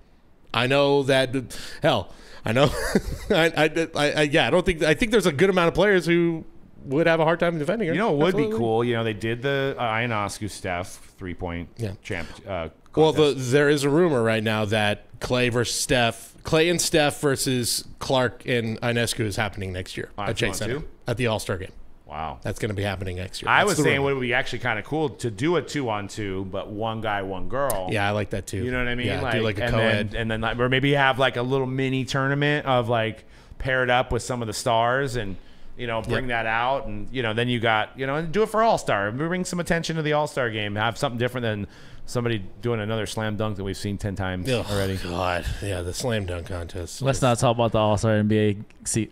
I know that hell, I know. I, I, I, I, yeah, I don't think I think there's a good amount of players who would have a hard time defending her. you know, it would be cool. You know, they did the uh, Ionescu Steph three point Yeah. champ. Uh, Well, the, there is a rumor right now that Clay versus Steph, Clay and Steph versus Clark and Ionescu is happening next year On at Chase Center two? at the All Star game. wow. That's going to be happening next year. I That's was saying rumor. would be actually kind of cool to do a two on two, but one guy, one girl. Yeah, I like that too. You know what I mean? Yeah, like, do like a and co-ed. then and then like, or maybe have like a little mini tournament of like paired up with some of the stars and you know bring that out and you know then you got you know and do it for All Star. Bring some attention to the All Star game. Have something different than somebody doing another slam dunk that we've seen ten times Ugh, already. God, yeah, the slam dunk contest. Let's not talk about the All Star NBA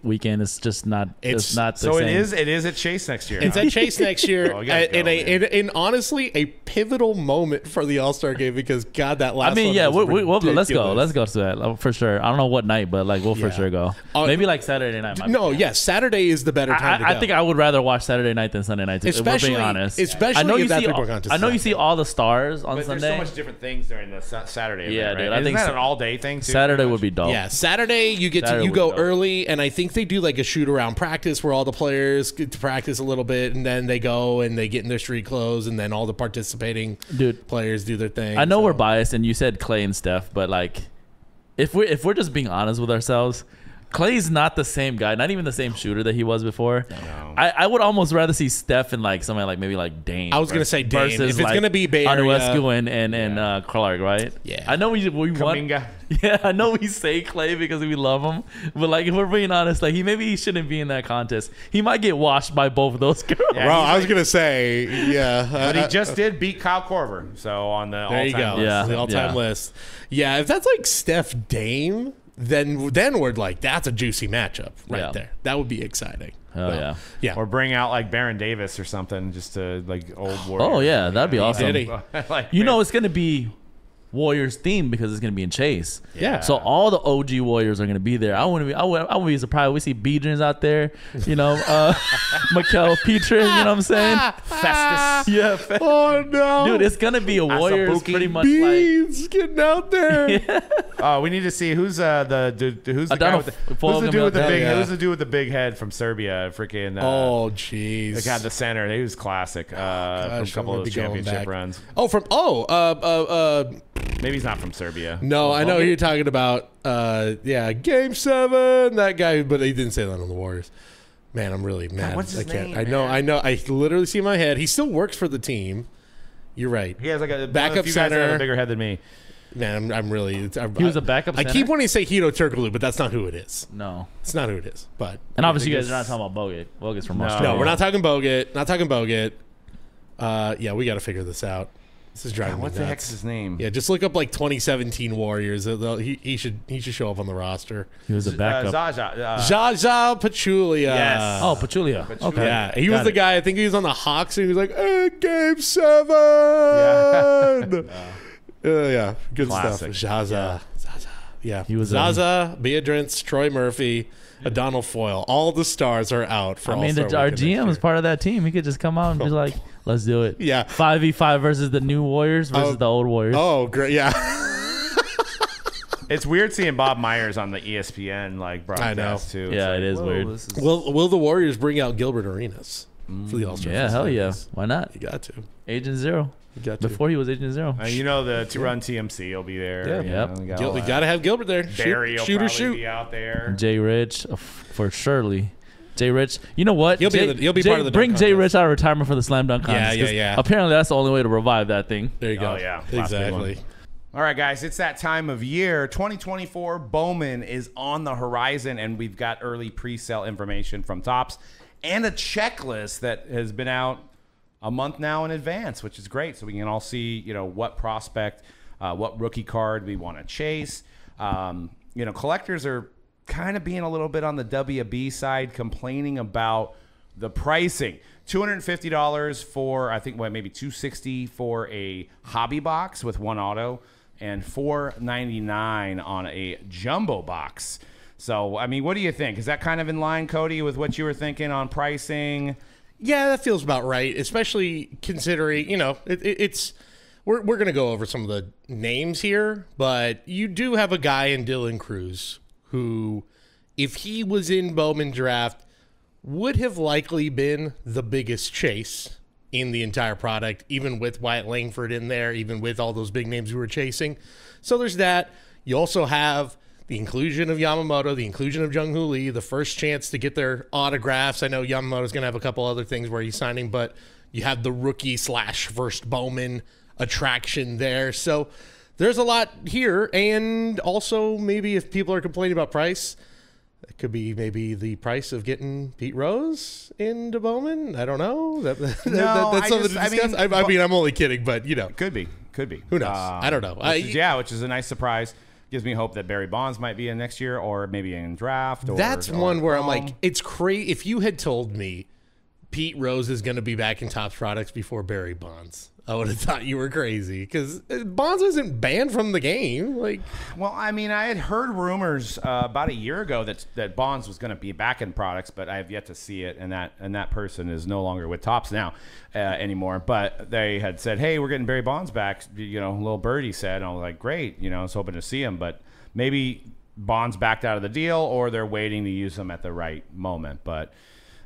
weekend. It's just not. It's, It's- not. The So it same. is it is at Chase next year. It's huh? at Chase next year, Oh, you gotta and, go, a, man. and, and honestly, a pivotal moment for the All Star game because God, that last. I mean, one yeah, was we, we, we'll. Let's go. Let's go to that uh, for sure. I don't know what night, but like we'll for sure go. Uh, Maybe like Saturday night. might be No, good. yes, Saturday is the better I, time to I, go. I think I would rather watch Saturday night than Sunday night. Too, if Especially- we're being honest. especially I know you see. All, I know you see all the stars on But there's so much different things during the Sa- Saturday. Yeah, event, dude, right? I Isn't think that so- an all day thing too? Saturday would be dope. Yeah, Saturday you get Saturday to you go be early, and I think they do like a shoot around practice where all the players get to practice a little bit, and then they go and they get in their street clothes, and then all the participating Dude, players do their thing. I know so- we're biased, and you said Clay and Steph, but like, if we're if we're just being honest with ourselves, Clay's not the same guy, not even the same shooter that he was before. I, I would almost rather see Steph and like somebody like maybe like Dame. I was gonna say Dame. versus, If it's like, gonna be Bay Area- Ionescu and and, and uh, Clark, right? Yeah. I know we we want. Yeah, I know we say Clay because we love him, but like if we're being honest, like he maybe he shouldn't be in that contest. He might get washed by both of those girls. Yeah, Bro, he's I was gonna say, yeah, But uh, he just did beat Kyle Korver, so on the There all you go. list. Yeah. the all-time yeah. list. Yeah, if that's like Steph Dame, then then we're like that's a juicy matchup right Yeah. there. That would be exciting. Oh Well, yeah. yeah. Or bring out like Baron Davis or something, just to like old warrior. Oh yeah, that'd be awesome. like, You man, know it's gonna be Warriors theme because it's gonna be in Chase. Yeah. So all the OG Warriors are gonna be there. I wouldn't be. I would. I wouldn't be surprised. We see Biedrins out there. You know, uh, Mikel Petrin. You know what I'm saying? Festus. Yeah. Fe- Oh no, Dude, it's gonna be a Warriors Asabuki. pretty much like. getting out there. Oh, we need to see who's uh the, the who's the guy with the, who's the dude with the Milton. big Yeah. who's the dude with the big head from Serbia, freaking. Uh, oh jeez. the guy at the center. He was classic uh, from a couple of those championship runs. Oh, from oh, uh, uh, uh, Maybe he's not from Serbia. no, I know who you're talking about. Uh, yeah, Game Seven, that guy, but he didn't say that on the Warriors. Man, I'm really mad. what's his I can't. name, I know. man? I know. I literally see in my head. He still works for the team. You're right, He has like a Backup one of the few guys that have center. a bigger head than me. man. I'm, I'm really. it's- I'm, He was a backup I center? keep wanting to say Hedo Turkoglu, but that's not who it is. No. It's not who it is. But And obviously, you guys are not talking about Bogut. Bogut's from No. Australia. no, we're not talking Bogut. Not talking Bogut. Uh, yeah, we got to figure this out. This is driving What me the nuts. heck's his name? Yeah, just look up like 2017 Warriors. Uh, they'll- He, he should he should show up on the roster. He was a Uh, backup. Zaza. Uh, Zaza Pachulia. Yes. oh, Pachulia. Pachulia. Okay. Yeah, he Got was the it. guy. I think he was on the Hawks, and he was like, "Eh, "Game seven. Yeah, uh, yeah, good Classic. stuff." Zaza, Zaza, yeah. He was, um, Zaza, Biedrins, Troy Murphy, Adonal Foyle. All the stars are out for. I mean, All-Star our Weekend GM is year. part of that team. He could just come out and be like, "Let's do it." Yeah. Five v five versus the new Warriors versus Oh. the old Warriors. Oh, great! Yeah, It's weird seeing Bob Myers on the E ESPN like broadcast too. It's Yeah, like, it is whoa, weird. this is- will will the Warriors bring out Gilbert Arenas for the All Star? yeah, hell yeah. Why not? You got to. Agent Zero. You got to. Before he was Agent Zero. Uh, you know the to run TMC will be there. Yeah. you Yep. know, we got Gil- all we that. got to have Gilbert there. Shoot, Barry will shoot or probably shoot. be out there. Jay Rich, uh, f- for surely. Jay Rich, you know what? He'll be Jay, the- he'll be Jay- part of the Bring dunk Jay. Rich out of retirement for the slam dunk Yeah, contest. yeah, 'cause yeah. Apparently, that's the only way to revive that thing. There you go. Oh, yeah. Last exactly. All right, guys, it's that time of year. 2024 Bowman is on the horizon, and we've got early pre sale information from Topps and a checklist that has been out a month now in advance, which is great. So we can all see, you know, what prospect, uh, what rookie card we want to chase. Um, you know, collectors are kind of being a little bit on the WB side, complaining about the pricing. $250 for I think what maybe 260 for a hobby box with one auto and 499 on a jumbo box. So, I mean, what do you think? Is that kind of in line, Cody, with what you were thinking on pricing? Yeah, that feels about right, especially considering, you know, it, it, it's we're we're going to go over some of the names here, but you do have a guy in Dylan Crews who if he was in Bowman draft would have likely been the biggest chase in the entire product, even with Wyatt Langford in there, even with all those big names we were chasing. So there's that. You also have the inclusion of Yamamoto, the inclusion of Jung Hoo Lee, the first chance to get their autographs. I know Yamamoto's going to have a couple other things where he's signing, but you have the rookie slash first Bowman attraction there. So there's a lot here. And also, maybe if people are complaining about price, it could be maybe the price of getting Pete Rose into Bowman. I don't know. That, that- No, that's I something just- to I discuss. mean, I, I mean, I'm only kidding, but you know, Could be. Could be. Who knows? Um, I don't know. which I- is- yeah, which is a nice surprise. Gives me hope that Barry Bonds might be in next year or maybe in draft. Or, that's or one where I'm like, it's crazy. If you had told me Pete Rose is going to be back in Topps products before Barry Bonds, I would have thought you were crazy because Bonds wasn't banned from the game. Like, Well, I mean, I had heard rumors uh, about a year ago that that Bonds was going to be back in products, but I have yet to see it, and that and that person is no longer with Topps now uh, anymore. But they had said, "Hey, we're getting Barry Bonds back." You know, little birdie said, and I was like, "Great," you know, I was hoping to see him, but maybe Bonds backed out of the deal, or they're waiting to use him at the right moment, but.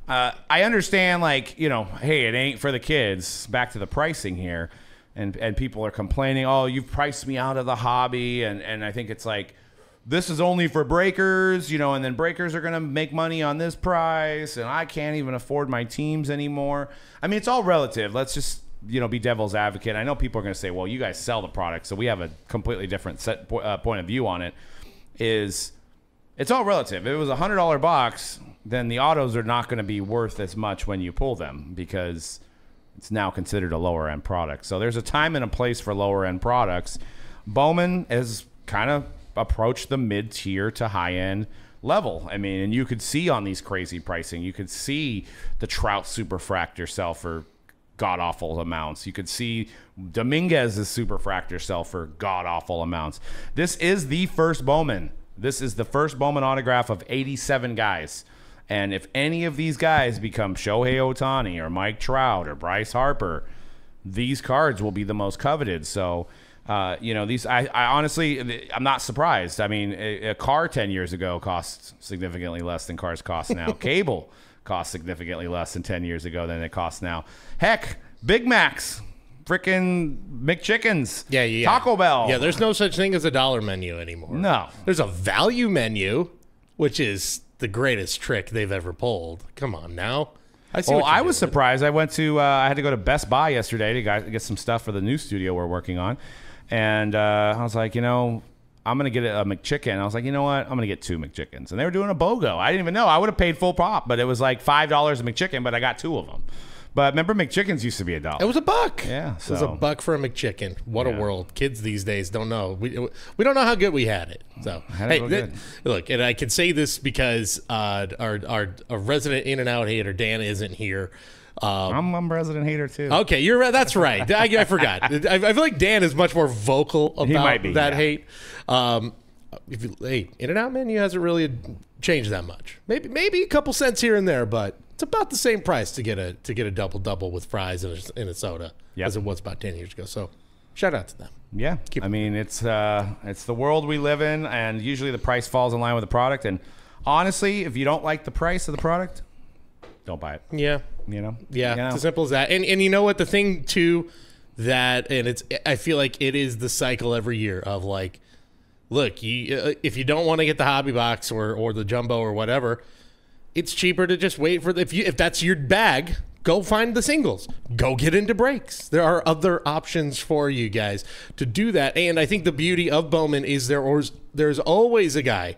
Uh, I understand, like you know, hey, it ain't for the kids. Back to the pricing here, and and people are complaining, oh, you've priced me out of the hobby, and and I think it's like this is only for breakers, you know, and then breakers are gonna make money on this price, and I can't even afford my teams anymore. I mean, it's all relative. Let's just you know be devil's advocate. I know people are gonna say, well, you guys sell the product, so we have a completely different set po- uh, point of view on it. Is it's all relative. If it was a hundred dollar box, then the autos are not going to be worth as much when you pull them because it's now considered a lower end product. So there's a time and a place for lower end products. Bowman has kind of approached the mid tier to high end level. I mean, and you could see on these crazy pricing, you could see the Trout Superfractor sell for god awful amounts. You could see Dominguez's Superfractor sell for god awful amounts. This is the first Bowman. This is the first Bowman autograph of 87 guys. And if any of these guys become Shohei Ohtani or Mike Trout or Bryce Harper, these cards will be the most coveted. So, uh, you know, these, I, I honestly, I'm not surprised. I mean, a, a car 10 years ago cost significantly less than cars cost now. Cable cost significantly less than 10 years ago than it costs now. Heck, Big Macs, freaking McChickens, yeah, yeah, Taco Bell. Yeah, there's no such thing as a dollar menu anymore. No. there's a value menu, which is the greatest trick they've ever pulled. Come on now. I see. Well, I was surprised. I went to uh, I had to go to Best Buy yesterday to get some stuff for the new studio we're working on, and uh, I was like, you know, I'm gonna get a McChicken. I was like, you know what, I'm gonna get two McChickens, and they were doing a BOGO. I didn't even know. I would have paid full prop, but it was like five dollars a McChicken, but I got two of them But remember, McChickens used to be a dollar. It was a buck. Yeah, it was a buck for a McChicken. What Yeah. a world! Kids these days don't know. We we don't know how good we had it. So Had hey, real th- look, and I can say this because uh, our our our resident in and out hater Dan isn't here. Um, I'm, I'm a resident hater too. Okay, you're right. That's right. I, I forgot. I, I feel like Dan is much more vocal about might be, that yeah. hate. Um, if you, hey, In and Out menu hasn't really changed that much. Maybe maybe a couple cents here and there, but it's about the same price to get a to get a double double with fries and a, and a soda Yep. as it was about ten years ago. So shout out to them. Yeah, I mean it's uh, it's the world we live in, and usually the price falls in line with the product. And honestly, if you don't like the price of the product, don't buy it. Yeah, You know? Yeah, You know? it's as simple as that. And and you know what? The thing too that and it's I feel like it is the cycle every year of like, look, you uh, if you don't want to get the hobby box or or the jumbo or whatever, it's cheaper to just wait for the, if you if that's your bag. Go find the singles. Go get into breaks. There are other options for you guys to do that. And I think the beauty of Bowman is there or there's always a guy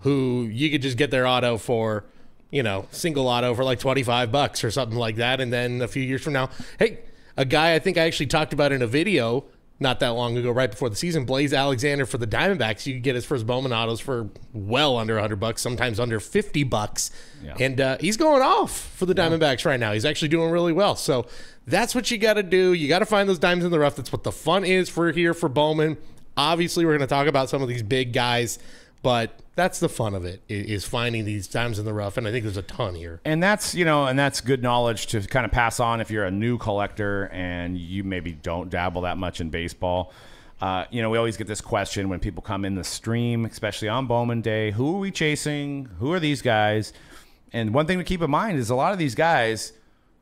who you could just get their auto for you know, single auto for like 25 bucks or something like that. And then a few years from now, hey, a guy I think I actually talked about in a video not that long ago, right before the season, Blaze Alexander for the Diamondbacks. You could get his first Bowman autos for well under 100 bucks, sometimes under 50 bucks. Yeah. And uh, he's going off for the Diamondbacks right now. He's actually doing really well. So that's what you got to do. You got to find those diamonds in the rough. That's what the fun is for here for Bowman. Obviously, we're going to talk about some of these big guys, but that's the fun of it is finding these diamonds in the rough. And I think there's a ton here. and that's you know and that's good knowledge to kind of pass on if you're a new collector and you maybe don't dabble that much in baseball uh, you know we always get this question when people come in the stream especially on bowman day who are we chasing who are these guys and one thing to keep in mind is a lot of these guys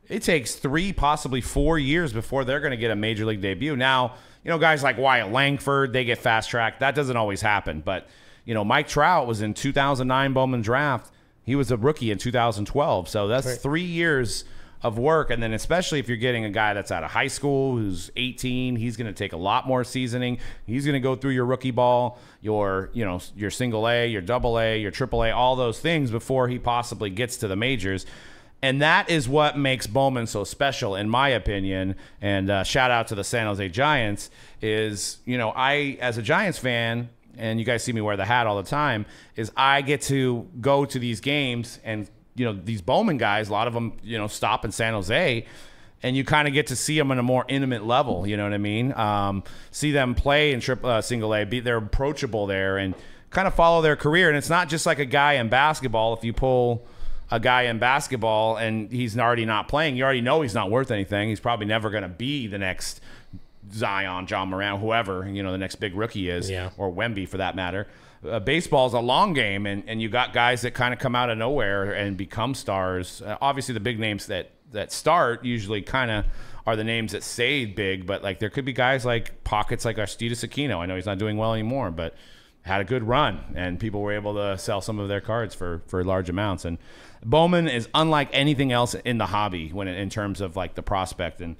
it takes three possibly four years before they're going to get a major league debut now you know guys like wyatt langford they get fast tracked that doesn't always happen but you know mike trout was in 2009 bowman draft he was a rookie in 2012. So that's three years of work. And then, especially if you're getting a guy that's out of high school who's 18, he's going to take a lot more seasoning. He's going to go through your rookie ball, your, you know, your single A, your double A, your triple A, all those things before he possibly gets to the majors. And that is what makes Bowman so special, in my opinion. And uh, shout out to the San Jose Giants. Is you know I as a Giants fan, and you guys see me wear the hat all the time, is I get to go to these games and you know these Bowman guys, a lot of them you know stop in San Jose, and you kind of get to see them on a more intimate level. You know what I mean? Um, see them play in triple uh, single A, be they're approachable there, and kind of follow their career. And it's not just like a guy in basketball. If you pull a guy in basketball and he's already not playing, you already know he's not worth anything. He's probably never going to be the next Zion, Ja Morant, whoever you know the next big rookie is, Yeah. or Wemby for that matter. Uh, baseball's a long game, and, and you got guys that kind of come out of nowhere and become stars. Uh, obviously, the big names that that start usually kind of are the names that say big, but like there could be guys like pockets like Aristides Aquino. I know he's not doing well anymore, but had a good run, and people were able to sell some of their cards for for large amounts. And Bowman is unlike anything else in the hobby when in terms of like the prospect and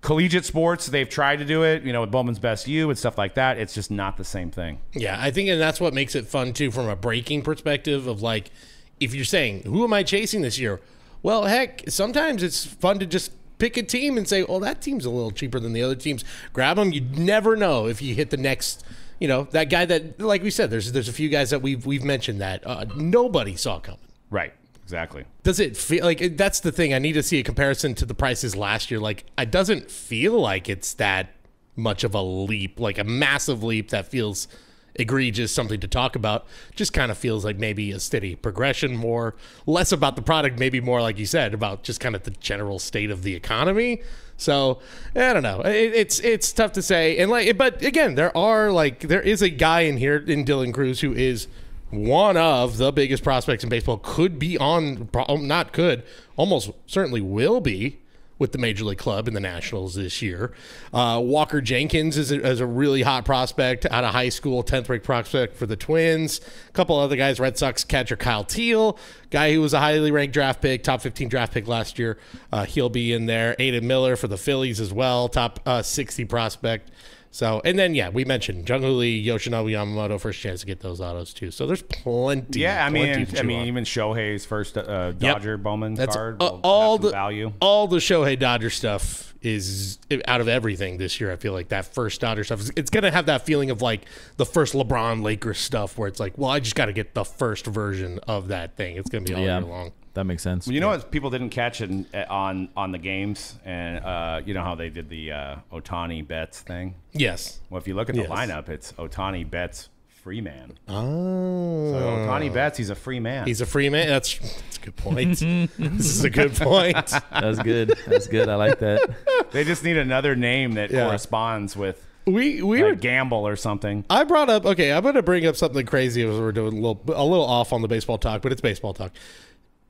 collegiate sports. They've tried to do it, you know, with Bowman's Best U and stuff like that. It's just not the same thing. Yeah, I think, and that's what makes it fun too, from a breaking perspective of like, if you're saying, who am I chasing this year? Well, heck, sometimes it's fun to just pick a team and say, oh, that team's a little cheaper than the other teams. Grab them. You never know if you hit the next. You know that guy that, like we said, there's there's a few guys that we've we've mentioned that uh, nobody saw coming. Right. Exactly. Does it feel like that's the thing? I need to see a comparison to the prices last year. Like, it doesn't feel like it's that much of a leap, like a massive leap that feels egregious, something to talk about. Just kind of feels like maybe a steady progression, more less about the product, maybe more like you said about just kind of the general state of the economy. So I don't know. It, it's it's tough to say. And like, but again, there are like there is a guy in here in Dylan Crews who is one of the biggest prospects in baseball. Could be on not could, almost certainly will be with the major league club in the Nationals this year. Uh, Walker Jenkins is a, is a really hot prospect out of high school, 10th ranked prospect for the Twins. A couple other guys, Red Sox catcher Kyle Teel, guy who was a highly ranked draft pick, top 15 draft pick last year. Uh, he'll be in there. Aidan Miller for the Phillies as well, top uh, 60 prospect. So, and then yeah, we mentioned Jung Lee, Yoshinobu Yamamoto, first chance to get those autos too. So there's plenty. Yeah, I plenty mean, to I mean, on. even Shohei's first uh, Yep. Dodger Bowman That's card uh, all the value. all the Shohei Dodger stuff is out of everything this year. I feel like that first Dodger stuff is it's gonna have that feeling of like the first LeBron Lakers stuff, where it's like, well, I just got to get the first version of that thing. It's gonna be all Yeah, year long. That makes sense. Well, You know what people didn't catch in, on on the games, and uh, you know how they did the uh, Ohtani bets thing. Yes. Well, if you look at the Yes. lineup, it's Ohtani bets free man. Oh. So Ohtani bets he's a free man. He's a free man. That's that's a good point. this is a good point. That's good. That's good. I like that. they just need another name that Yeah. corresponds with We we were Gamble or something. I brought up okay. I'm going to bring up something crazy as we're doing a little a little off on the baseball talk, but it's baseball talk.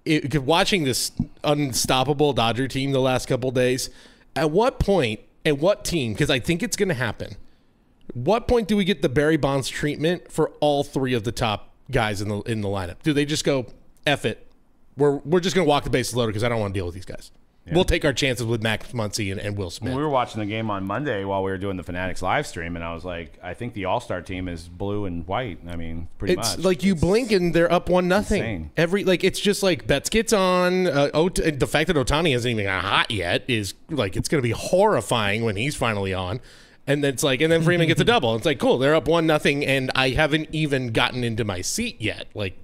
It, watching this unstoppable Dodger team the last couple days, at what point and what team? Because I think it's going to happen. What point do we get the Barry Bonds treatment for all three of the top guys in the in the lineup? Do they just go f it? We're we're just going to walk the bases loaded because I don't want to deal with these guys. We'll take our chances with Max Muncy and, and Will Smith. We were watching the game on Monday while we were doing the Fanatics live stream, and I was like, I think the All Star team is blue and white. I mean, pretty It's much. like you It's- blink and they're up one nothing. insane. Every like it's just like Betts gets on. Uh, Ot- the fact that Ohtani hasn't even got hot yet is like it's going to be horrifying when he's finally on. And then it's like, and then Freeman gets a double. It's like cool, they're up one nothing, and I haven't even gotten into my seat yet. Like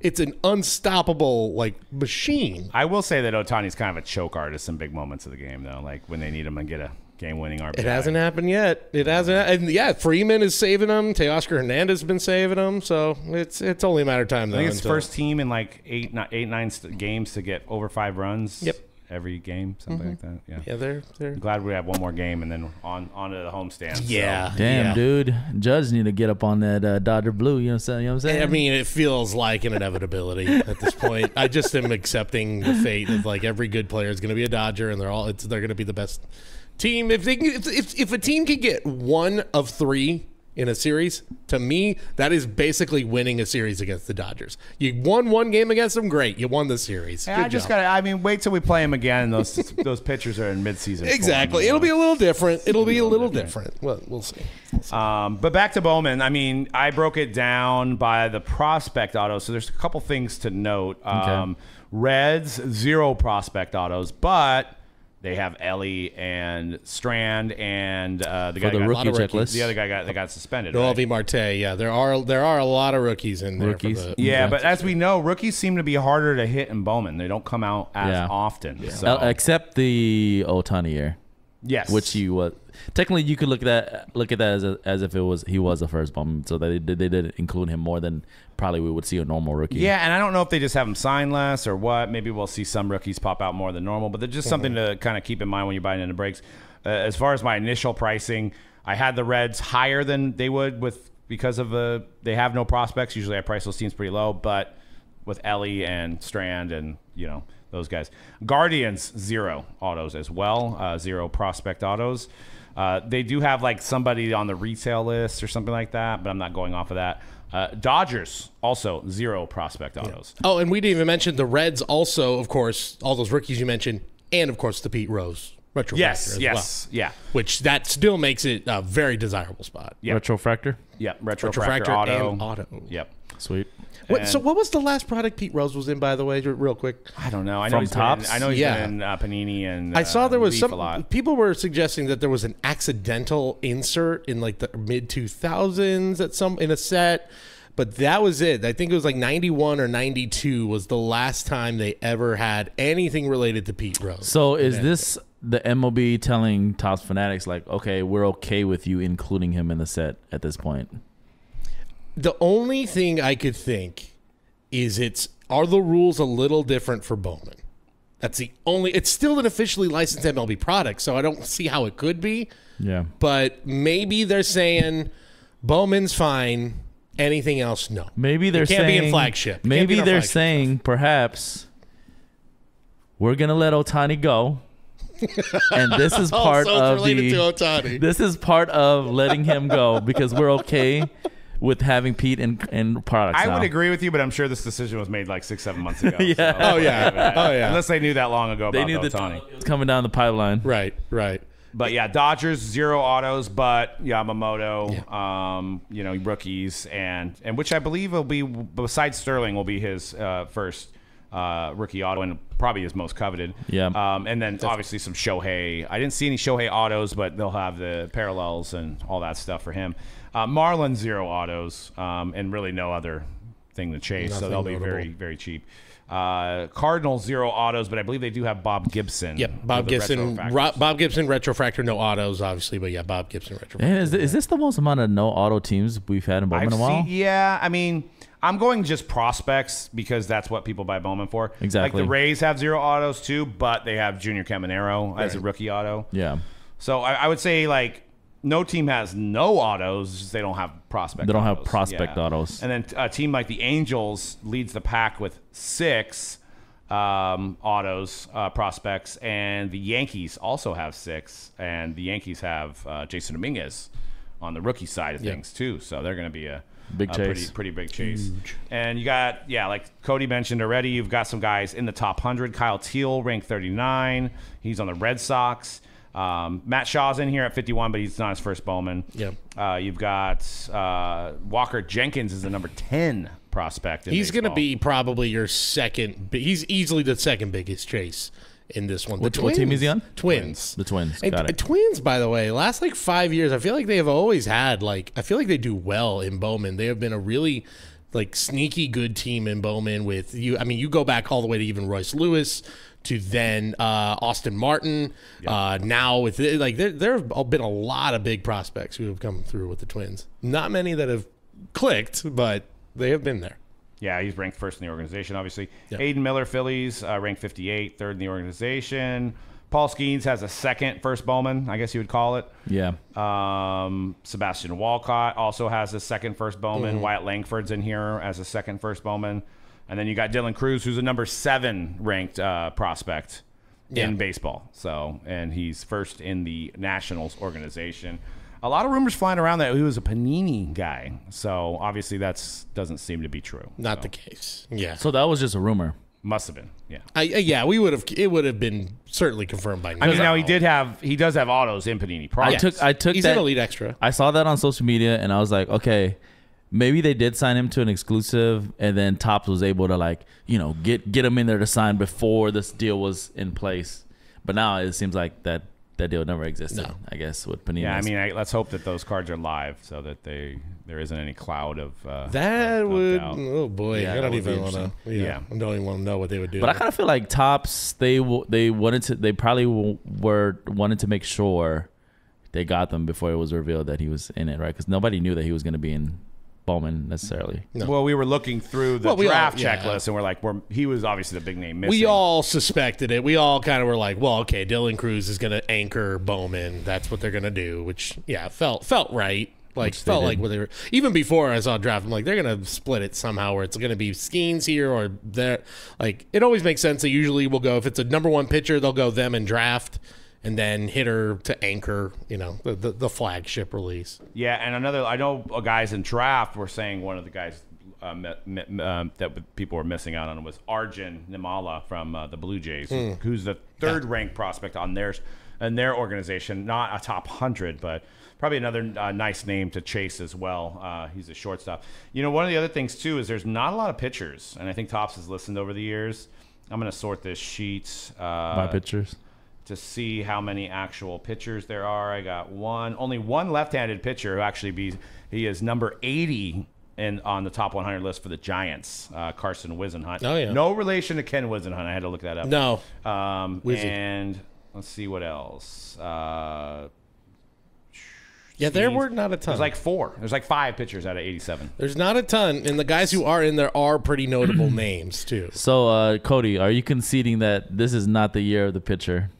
it's an unstoppable like machine. I will say that Ohtani's kind of a choke artist in big moments of the game, though. Like when they need him and get a game-winning RBI. It hasn't happened yet. It hasn't. And yeah, Freeman is saving them. Teoscar Hernandez has been saving them. So it's it's only a matter of time. Though, I think it's until- first team in like eight, nine games to get over five runs. Yep. Mm-hmm. Every game, something like that. Yeah. Yeah, they're they're. Glad we have one more game and then on onto the homestand. so- Yeah. Damn, yeah. dude. Judge need to get up on that uh, Dodger Blue. You know what I'm saying? You know what I'm saying? I mean, it feels like an inevitability at this point. I just am accepting the fate of like every good player is going to be a Dodger, and they're all it's they're going to be the best team. If they can, if, if if a team can get one of three in a series, to me that is basically winning a series against the Dodgers. You won one game against them, great. You won the series. Yeah, I just got. I mean, wait till we play them again. Those those pitchers are in midseason. Exactly. you It'll know? be a little different. It'll be a little different. different. Well, we'll see. Um, but back to Bowman. I mean, I broke it down by the prospect auto. So there's a couple things to note. Um, Reds zero prospect autos, but they have Elly and Strand and uh, the For guy the got, rookie of rookies. checklist. the other guy got that got suspended. Noel right? V. Marte. Yeah, there are there are a lot of rookies in there. Rookies. The, Yeah, but as we know, rookies seem to be harder to hit in Bowman. They don't come out as Yeah. often. So Uh, except the Ohtani year, yes, which he was technically you could look at that look at that as a, as if it was he was the first bum, so they they did include him more than probably we would see a normal rookie. Yeah, and I don't know if they just have them sign less or what. Maybe we'll see some rookies pop out more than normal, but they're just something to kind of keep in mind when you're buying into breaks. Uh, as far as my initial pricing, I had the Reds higher than they would with because of uh, they have no prospects. Usually, I price those teams pretty low, but with Elly and Strand and you know those guys, Guardians zero autos as well, uh, zero prospect autos. Uh, they do have like somebody on the retail list or something like that, but I'm not going off of that. Uh, Dodgers also zero prospect autos. Oh, and we didn't even mention the Reds. Also, of course, all those rookies you mentioned, and of course the Pete Rose retro. Yes, as yes, well, yeah, which that still makes it a very desirable spot. yeah, Retrofractor, yeah. Retrofractor, Retrofractor auto. and auto. Yep. sweet. What, so, what was the last product Pete Rose was in, by the way, real quick? I don't know. I know From he's Topps? Been I know he's Yeah. been in uh, Panini and I saw uh, there was Leaf some a lot. people were suggesting that there was an accidental insert in like the mid 2000s at some in a set, but that was it. I think it was like 91 or 92 was the last time they ever had anything related to Pete Rose. So is this the MOB telling Topps Fanatics like, okay, we're okay with you including him in the set at this point? The only thing I could think is it's are the rules a little different for Bowman? That's the only. It's still an officially licensed MLB product, so I don't see how it could be. Yeah. But maybe they're saying Bowman's fine. Anything else, no. Maybe they're can't be saying in flagship. Can't Maybe be in they're flagship saying perhaps we're gonna let Ohtani go, and this is part also, of it's related the. to Ohtani. This is part of letting him go because we're okay with having Pete and in products. I now. would agree with you, but I'm sure this decision was made like six, seven months ago. Yeah. so- Oh, yeah. Oh, yeah. Unless they knew that long ago They about knew the that Ohtani. was coming down the pipeline. Right, right. but yeah, Dodgers zero autos, but Yamamoto, um, you know, rookies, and and which I believe will be besides Sterling will be his uh, first uh, rookie auto and probably his most coveted. Yeah. Um, and then obviously some Shohei. I didn't see any Shohei autos, but they'll have the parallels and all that stuff for him. Uh, Marlin zero autos, um, and really no other thing to chase, so they'll be notable. very very cheap. Uh, Cardinals zero autos, but I believe they do have Bob Gibson. Yep, Bob Gibson. retrofractors. Ro- Bob Gibson retrofractor, no autos, obviously, but yeah, Bob Gibson retrofractor. Man, is, is this the most amount of no auto teams we've had in Bowman I've in a while? seen- yeah, I mean, I'm going just prospects because that's what people buy Bowman for. Exactly. Like the Rays have zero autos too, but they have Junior Caminero as a rookie auto. yeah. So I, I would say like no team has no autos; they don't have prospect. They don't have autos. prospect autos. And then a team like the Angels leads the pack with six um, autos uh, prospects, and the Yankees also have six, and the Yankees have uh, Jasson Dominguez on the rookie side of things too. So they're going to be a Big a chase. pretty pretty big chase. And you got yeah, like Cody mentioned already, you've got some guys in the top hundred. Kyle Teel, ranked thirty nine. He's on the Red Sox. Um, Matt Shaw's in here at 51, but he's not his first Bowman. Yep. Uh, you've got uh, Walker Jenkins is the number 10 prospect. In He's going to be probably your second. He's easily the second biggest chase in this one. The What- what team is he on? Twins. The Twins. And Got it. Twins, by the way, last like five years, I feel like they have always had like I feel like they do well in Bowman. They have been a really like sneaky good team in Bowman. With you, I mean, you go back all the way to even Royce Lewis to then uh, Austin Martin. Uh, now with like there there have been a lot of big prospects who have come through with the Twins. Not many that have clicked, but they have been there. Yeah, he's ranked first in the organization, obviously. Yep. Aidan Miller, Phillies, uh, ranked 58, third in the organization. Paul Skenes has a second first Bowman, I guess you would call it. Yeah. Um, Sebastian Walcott also has a second first Bowman. Mm-hmm. Wyatt Langford's in here as a second first Bowman. And then you got Dylan Crews, who's a number seven ranked uh, prospect Yeah. in baseball. So, and he's first in the Nationals organization. A lot of rumors flying around that he was a Panini guy. So obviously that's doesn't seem to be true. Not So, the case. Yeah. So that was just a rumor. must have been. Yeah. I, I- yeah, we would have. It would have been certainly confirmed by now. I mean, now he did have he does have autos in Panini. I took I took He's that an elite extra. I saw that on social media and I was like, okay, maybe they did sign him to an exclusive and then Topps was able to like, you know, get get him in there to sign before this deal was in place. But now it seems like that that deal never existed. No. I guess with Panini. Yeah, I mean, I, let's hope that those cards are live so that they there isn't any cloud of uh, That of- of would. doubt. Oh boy, Yeah, I don't even want to. Yeah, Yeah. I don't even want to know what they would do. But I kind of feel like Topps they they wanted to they probably were wanted to make sure they got them before it was revealed that he was in it, right? Because nobody knew that he was going to be in Bowman necessarily. No. Well, we were looking through the Well, we all- draft yeah. checklist, and we're like, we're, he was obviously the big name missing. we all suspected it. We all kind of were like, well, okay, Dylan Crews is going to anchor Bowman. That's what they're going to do. Which, yeah, felt felt right. Like Which felt did. like what they were. Even before I saw draft, I'm like, they're going to split it somehow, where it's going to be Skenes here or there. Like it always makes sense. They usually will go if it's a number one pitcher, they'll go them and draft. And then hitter to anchor, you know, the, the, the flagship release. Yeah, and another, I know guys in draft were saying one of the guys uh, mi- mi- um, that people were missing out on was Arjun Nimmala from uh, the Blue Jays, who- who's the third ranked prospect on theirs in their organization. Not a top hundred, but probably another uh, nice name to chase as well. Uh, he's a shortstop. You know, one of the other things too is there's not a lot of pitchers, and I think Topps has listened over the years. I'm going to sort this sheet. Uh, My pictures. To see how many actual pitchers there are. I got one, only one left-handed pitcher who actually be he is number 80 in on the top 100 list for the Giants, uh, Carson Whisenhunt. Oh, yeah. no relation to Ken Whisenhunt. I had to look that up. No, Um, Wizzy. and let's see what else. Uh, yeah, there were not a ton. there's like four. There's like five pitchers out of 87. There's not a ton, and the guys who are in there are pretty notable names too. So, uh, Cody, are you conceding that this is not the year of the pitcher?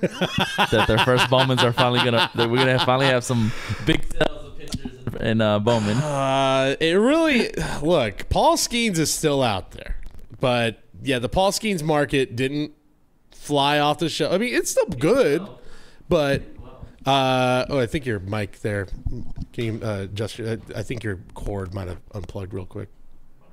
that their first Bowmans are finally gonna that we're gonna finally have some big sales of pitchers in uh, Bowman. Uh, it really look. Paul Skenes is still out there, but yeah, the Paul Skenes market didn't fly off the show. I mean, it's still good, but uh, oh, I think your mic there. Can you uh, just? I I think your cord might have unplugged real quick.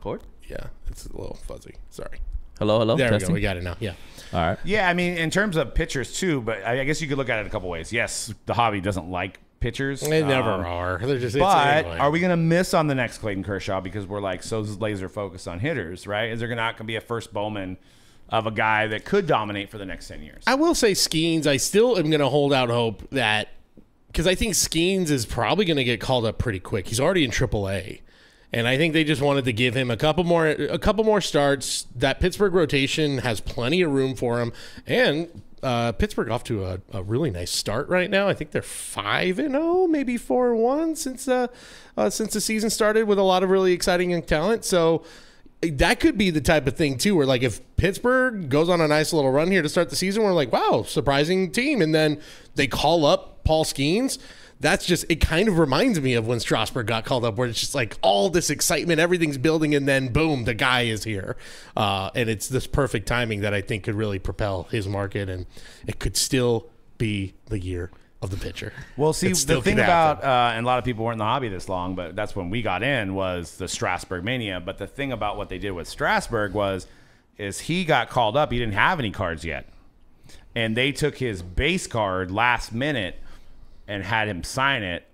Cord? Yeah, it's a little fuzzy. Sorry. Hello, hello. There we go. We got it now. Yeah. All right. Yeah, I mean, in terms of pitchers too, but I I guess you could look at it a couple ways. Yes, the hobby doesn't like pitchers. They never um, are. They're just. But anyway. are we going to miss on the next Clayton Kershaw because we're like so laser focused on hitters, right? Is there not going to be a first Bowman of a guy that could dominate for the next 10 years? I will say Skenes. I still am going to hold out hope that because I think Skenes is probably going to get called up pretty quick. He's already in AAA, and I think they just wanted to give him a couple more a couple more starts. That Pittsburgh rotation has plenty of room for him, and uh, Pittsburgh off to a, a really nice start right now. I think they're five and zero, maybe four and one since uh, uh, since the season started with a lot of really exciting young talent. So that could be the type of thing too, where like if Pittsburgh goes on a nice little run here to start the season, we're like, wow, surprising team, and then they call up Paul Skenes. That's just it. Kind of reminds me of when Strasburg got called up, where it's just like all this excitement, everything's building, and then boom, the guy is here, uh, and it's this perfect timing that I think could really propel his market, and it could still be the year of the pitcher. Well, see, the thing about, uh, and a lot of people weren't in the hobby this long, but that's when we got in was the Strasburg mania. But the thing about what they did with Strasburg was, is he got called up. He didn't have any cards yet, and they took his base card last minute and had him sign it,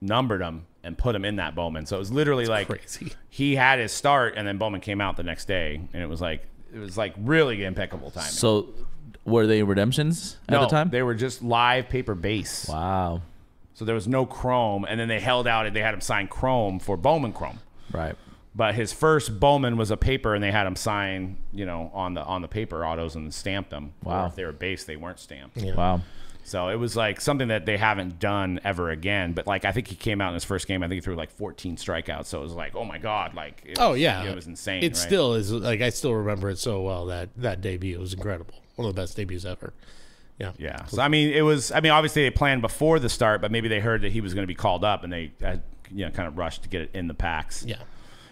numbered him, and put him in that Bowman. So it was literally like crazy. he had his start, and then Bowman came out the next day, and it was like it was like really impeccable timing. So, were they redemptions at no, the time? they were just live paper base. wow. So there was no Chrome, and then they held out. It. They had him sign Chrome for Bowman Chrome, Right. but his first Bowman was a paper, and they had him sign, you know, on the on the paper autos and stamp them. Wow. Or if they were base, they weren't stamped. Wow. So it was like something that they haven't done ever again. But like I think he came out in his first game. I think he threw like 14 strikeouts. So it was like, oh my god, like it Oh was- yeah, it was insane. It right? still is. Like I still remember it so well. That that debut was incredible. One of the best debuts ever. Yeah. Yeah. So I mean, it was. I mean, obviously they planned before the start, but maybe they heard that he was going to be called up, and they, had, you know, kind of rushed to get it in the packs. Yeah.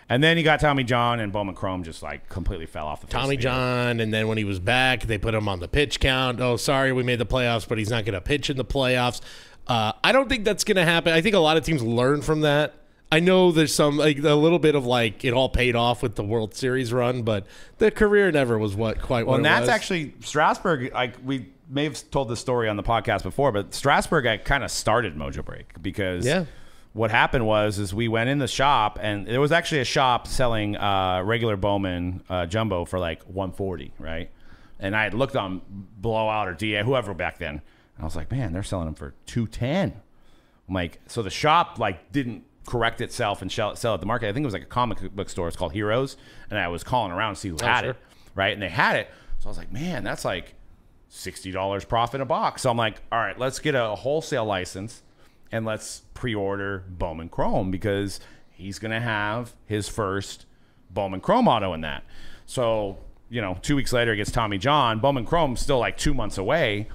And then you got Tommy John and Bowman Chrome just like completely fell off the face Tommy of the. John, and then when he was back, they put him on the pitch count. Oh, sorry, we made the playoffs, but he's not going to pitch in the playoffs. Uh, I don't think that's going to happen. I think a lot of teams learn from that. I know there's some like a little bit of like it all paid off with the World Series run, but the career never was what quite Well, what and that's was. actually Strasburg. Like we may have told this story on the podcast before, but Strasburg I kind of started Mojo Break because Yeah. What happened was is we went in the shop and there was actually a shop selling uh, regular Bowman uh, jumbo for like 140, right? And I had looked on Blowout or DA, whoever back then, and I was like, man, they're selling them for 210. I'm like, so the shop like didn't correct itself and sell, sell at the market. I think it was like a comic book store. It's called Heroes, and I was calling around to see who had sure. it, right? And they had it, so I was like, man, that's like sixty dollars profit a box. So I'm like, all right, let's get a wholesale license and let's pre-order Bowman Chrome because he's gonna have his first Bowman Chrome auto in that. So you know, two weeks later, it gets Tommy John. Bowman Chrome's still like two months away,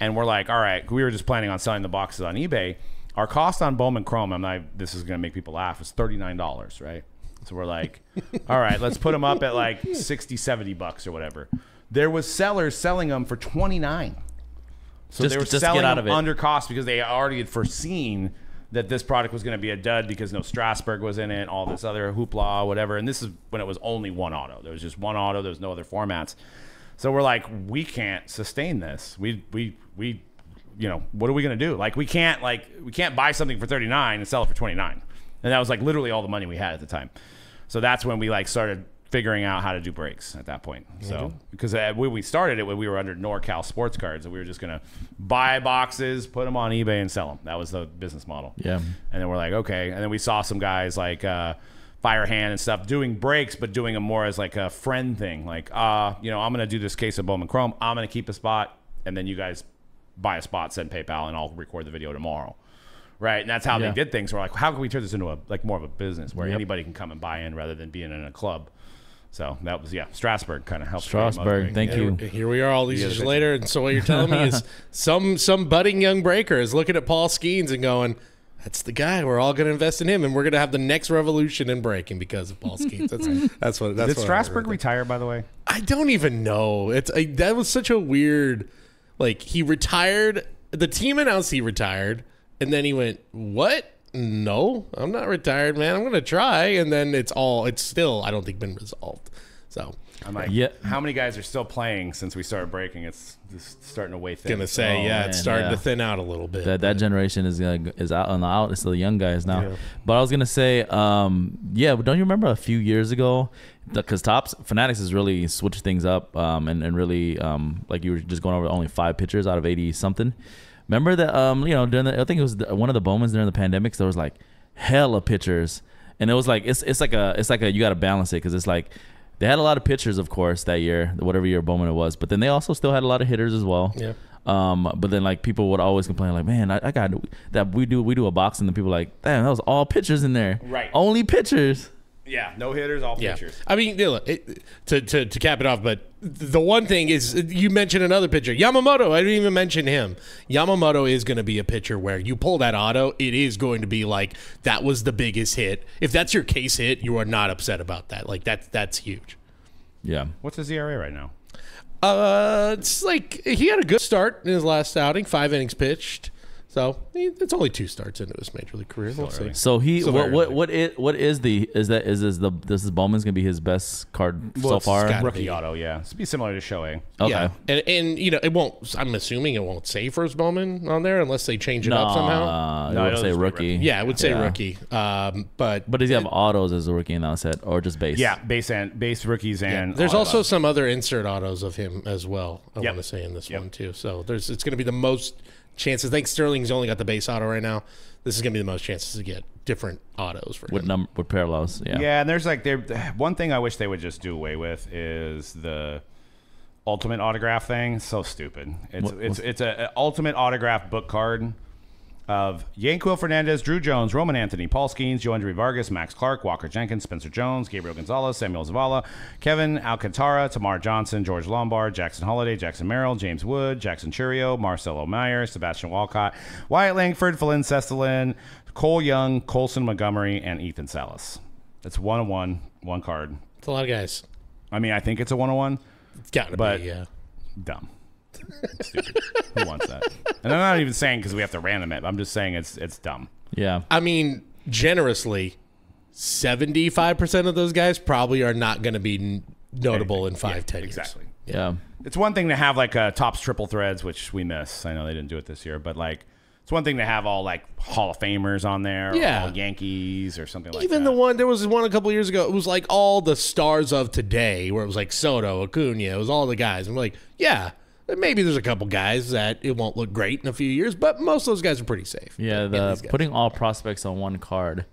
and we're like, all right, we were just planning on selling the boxes on eBay. Our cost on Bowman Chrome, I'm not. This is gonna make people laugh. Is thirty nine dollars, right? So we're like, all right, let's put them up at like 60, 70 bucks or whatever. There was sellers selling them for 29. So Just- they were selling out them of it. under cost because they already had foreseen that this product was going to be a dud because no Strasburg was in it, all this other hoopla, whatever. And this is when it was only one auto. There was just one auto. There was no other formats. So we're like, we can't sustain this. We we we, you know, what are we going to do? Like we can't like we can't buy something for 39 and sell it for 29. And that was like literally all the money we had at the time. So that's when we like started figuring out how to do breaks at that point. So because uh, when we started it, when we were under NorCal Sports Cards, and we were just gonna buy boxes, put them on eBay, and sell them. That was the business model. Yeah. And then we're like, okay. And then we saw some guys like uh, Firehand and stuff doing breaks, but doing them more as like a friend thing. Like, uh, you know, I'm gonna do this case of Bowman Chrome. I'm gonna keep a spot, and then you guys buy a spot, send PayPal, and I'll record the video tomorrow. Right, and that's how Yeah. they did things. We're like, how can we turn this into a like more of a business where anybody can come and buy in rather than being in a club? So that was yeah, Strasburg kind of helped. create Strasburg, thank Yeah. you. Here we are all these years later, and so what you're telling me is some some budding young breaker is looking at Paul Skenes and going, "That's the guy. We're all going to invest in him, and we're going to have the next revolution in breaking because of Paul Skenes." That's that's what. That's Did what I Strasburg retire by the way? I don't even know. It's I, that was such a weird. Like he retired. The team announced he retired, and then he went, "What? No, I'm not retired, man. I'm gonna try." And then it's all. It's still. I don't think been resolved. So I'm like, Yeah. how many guys are still playing since we started breaking? It's just starting to weigh thin. gonna say, Oh, yeah, man, it's starting yeah. to thin out a little bit. that that generation is uh, is out on the out. It's the young guys now. Yeah. But I was gonna say, um, yeah. Don't you remember a few years ago? Because Topps Fanatics has really switched things up, um, and and really, um, like you were just going over only five pitchers out of eighty something. Remember that, um, you know, during the I think it was the, one of the Bowmans during the pandemics. There was like hella pitchers, and it was like it's it's like a it's like a you got to balance it because it's like. They had a lot of pitchers, of course, that year, whatever year Bowman it was. But then they also still had a lot of hitters as well. Yeah. Um, but then like people would always complain like, man, I, I got that we do we do a box and then people like, damn, that was all pitchers in there. Right. Only pitchers. Yeah, no hitters, all Yeah, pitchers. I mean, you it, to, to to cap it off, but the one thing is, you mentioned another pitcher, Yamamoto. I didn't even mention him. Yamamoto is going to be a pitcher where you pull that auto, it is going to be like that was the biggest hit. If that's your case hit, you are not upset about that. Like that's that's huge. Yeah. What's his ERA right now? Uh, it's like he had a good start in his last outing, five innings pitched. So it's only two starts into his major league career. We'll see. So he So what what early. what is what is the is that is this the this is Bowman's gonna be his best card Well, so it's far? Rookie be. auto, yeah. It's be similar to Shohei. Okay. Yeah, and and you know it won't. I'm assuming it won't say first Bowman on there unless they change it No, up somehow. uh, No, it would say rookie. rookie. Yeah, I would say Yeah. rookie. Um, but But does he have autos as a rookie in that set or just base? Yeah, base and base rookies and there's auto. also some other insert autos of him as well. I Yep. want to say in this Yep. one too. So there's it's going to be the most chances. I think Sterling's only got the base auto right now. This is going to be the most chances to get different autos for with him. num with parallels. Yeah. Yeah, and there's like there one thing I wish they would just do away with is the ultimate autograph thing. So stupid. It's What- it's it's a, a ultimate autograph book card of Yanquiel Fernandez, Drew Jones, Roman Anthony, Paul Skenes, Joe Andrew Vargas, Max Clark, Walker Jenkins, Spencer Jones, Gabriel Gonzalez, Samuel Zavala, Kevin Alcantara, Termarr Johnson, George Lombard, Jackson Holliday, Jackson Merrill, James Wood, Jackson Chourio, Marcelo Meyer, Sebastian Walcott, Wyatt Langford, Felnin Celesten, Cole Young, Colson Montgomery, and Ethan Salas. It's one on one, one card. It's a lot of guys. I mean, I think it's a one on one. It's got to But- be. Yeah. Dumb. Stupid. Who wants that? And I'm not even saying because we have to random it. I'm just saying it's it's dumb. Yeah. I mean, generously, seventy-five percent of those guys probably are not going to be n- notable in five, Yeah, ten years. Exactly. Yeah. It's one thing to have like uh, Topps triple threads, which we miss. I know they didn't do it this year, but like it's one thing to have all like Hall of Famers on there, or Yeah. all Yankees or something like Even that. Even the one there was one a couple years ago. It was like all the stars of today, where it was like Soto, Acuna. It was all the guys. I'm like, yeah, maybe there's a couple guys that it won't look great in a few years, but most of those guys are pretty safe. Yeah, the putting all prospects on one card,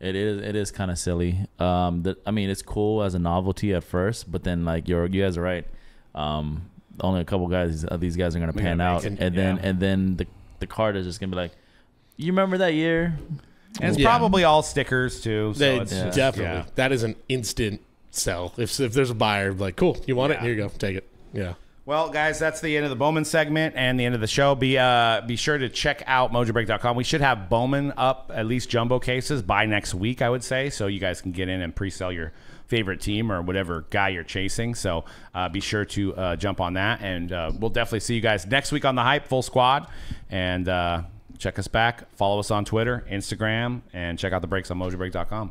it is it is kind of silly. Um, the, I mean, it's cool as a novelty at first, but then like you're you guys are right. Um, only a couple guys of these guys are gonna pan gotta out, make and, then yeah. and then the the card is just gonna be like, you remember that year? and it's Yeah. probably all stickers too. So They it's just, definitely yeah. that is an instant sell. If if there's a buyer, like, cool, you want it? Yeah. Here you go, take it. Yeah. Well, guys, that's the end of the Bowman segment and the end of the show. Be uh, be sure to check out MojoBreak.com. We should have Bowman up at least jumbo cases by next week, I would say, so you guys can get in and pre-sell your favorite team or whatever guy you're chasing. So uh, be sure to uh, jump on that, and uh, we'll definitely see you guys next week on the Hype Full Squad. And uh, check us back. Follow us on Twitter, Instagram, and check out the breaks on MojoBreak.com.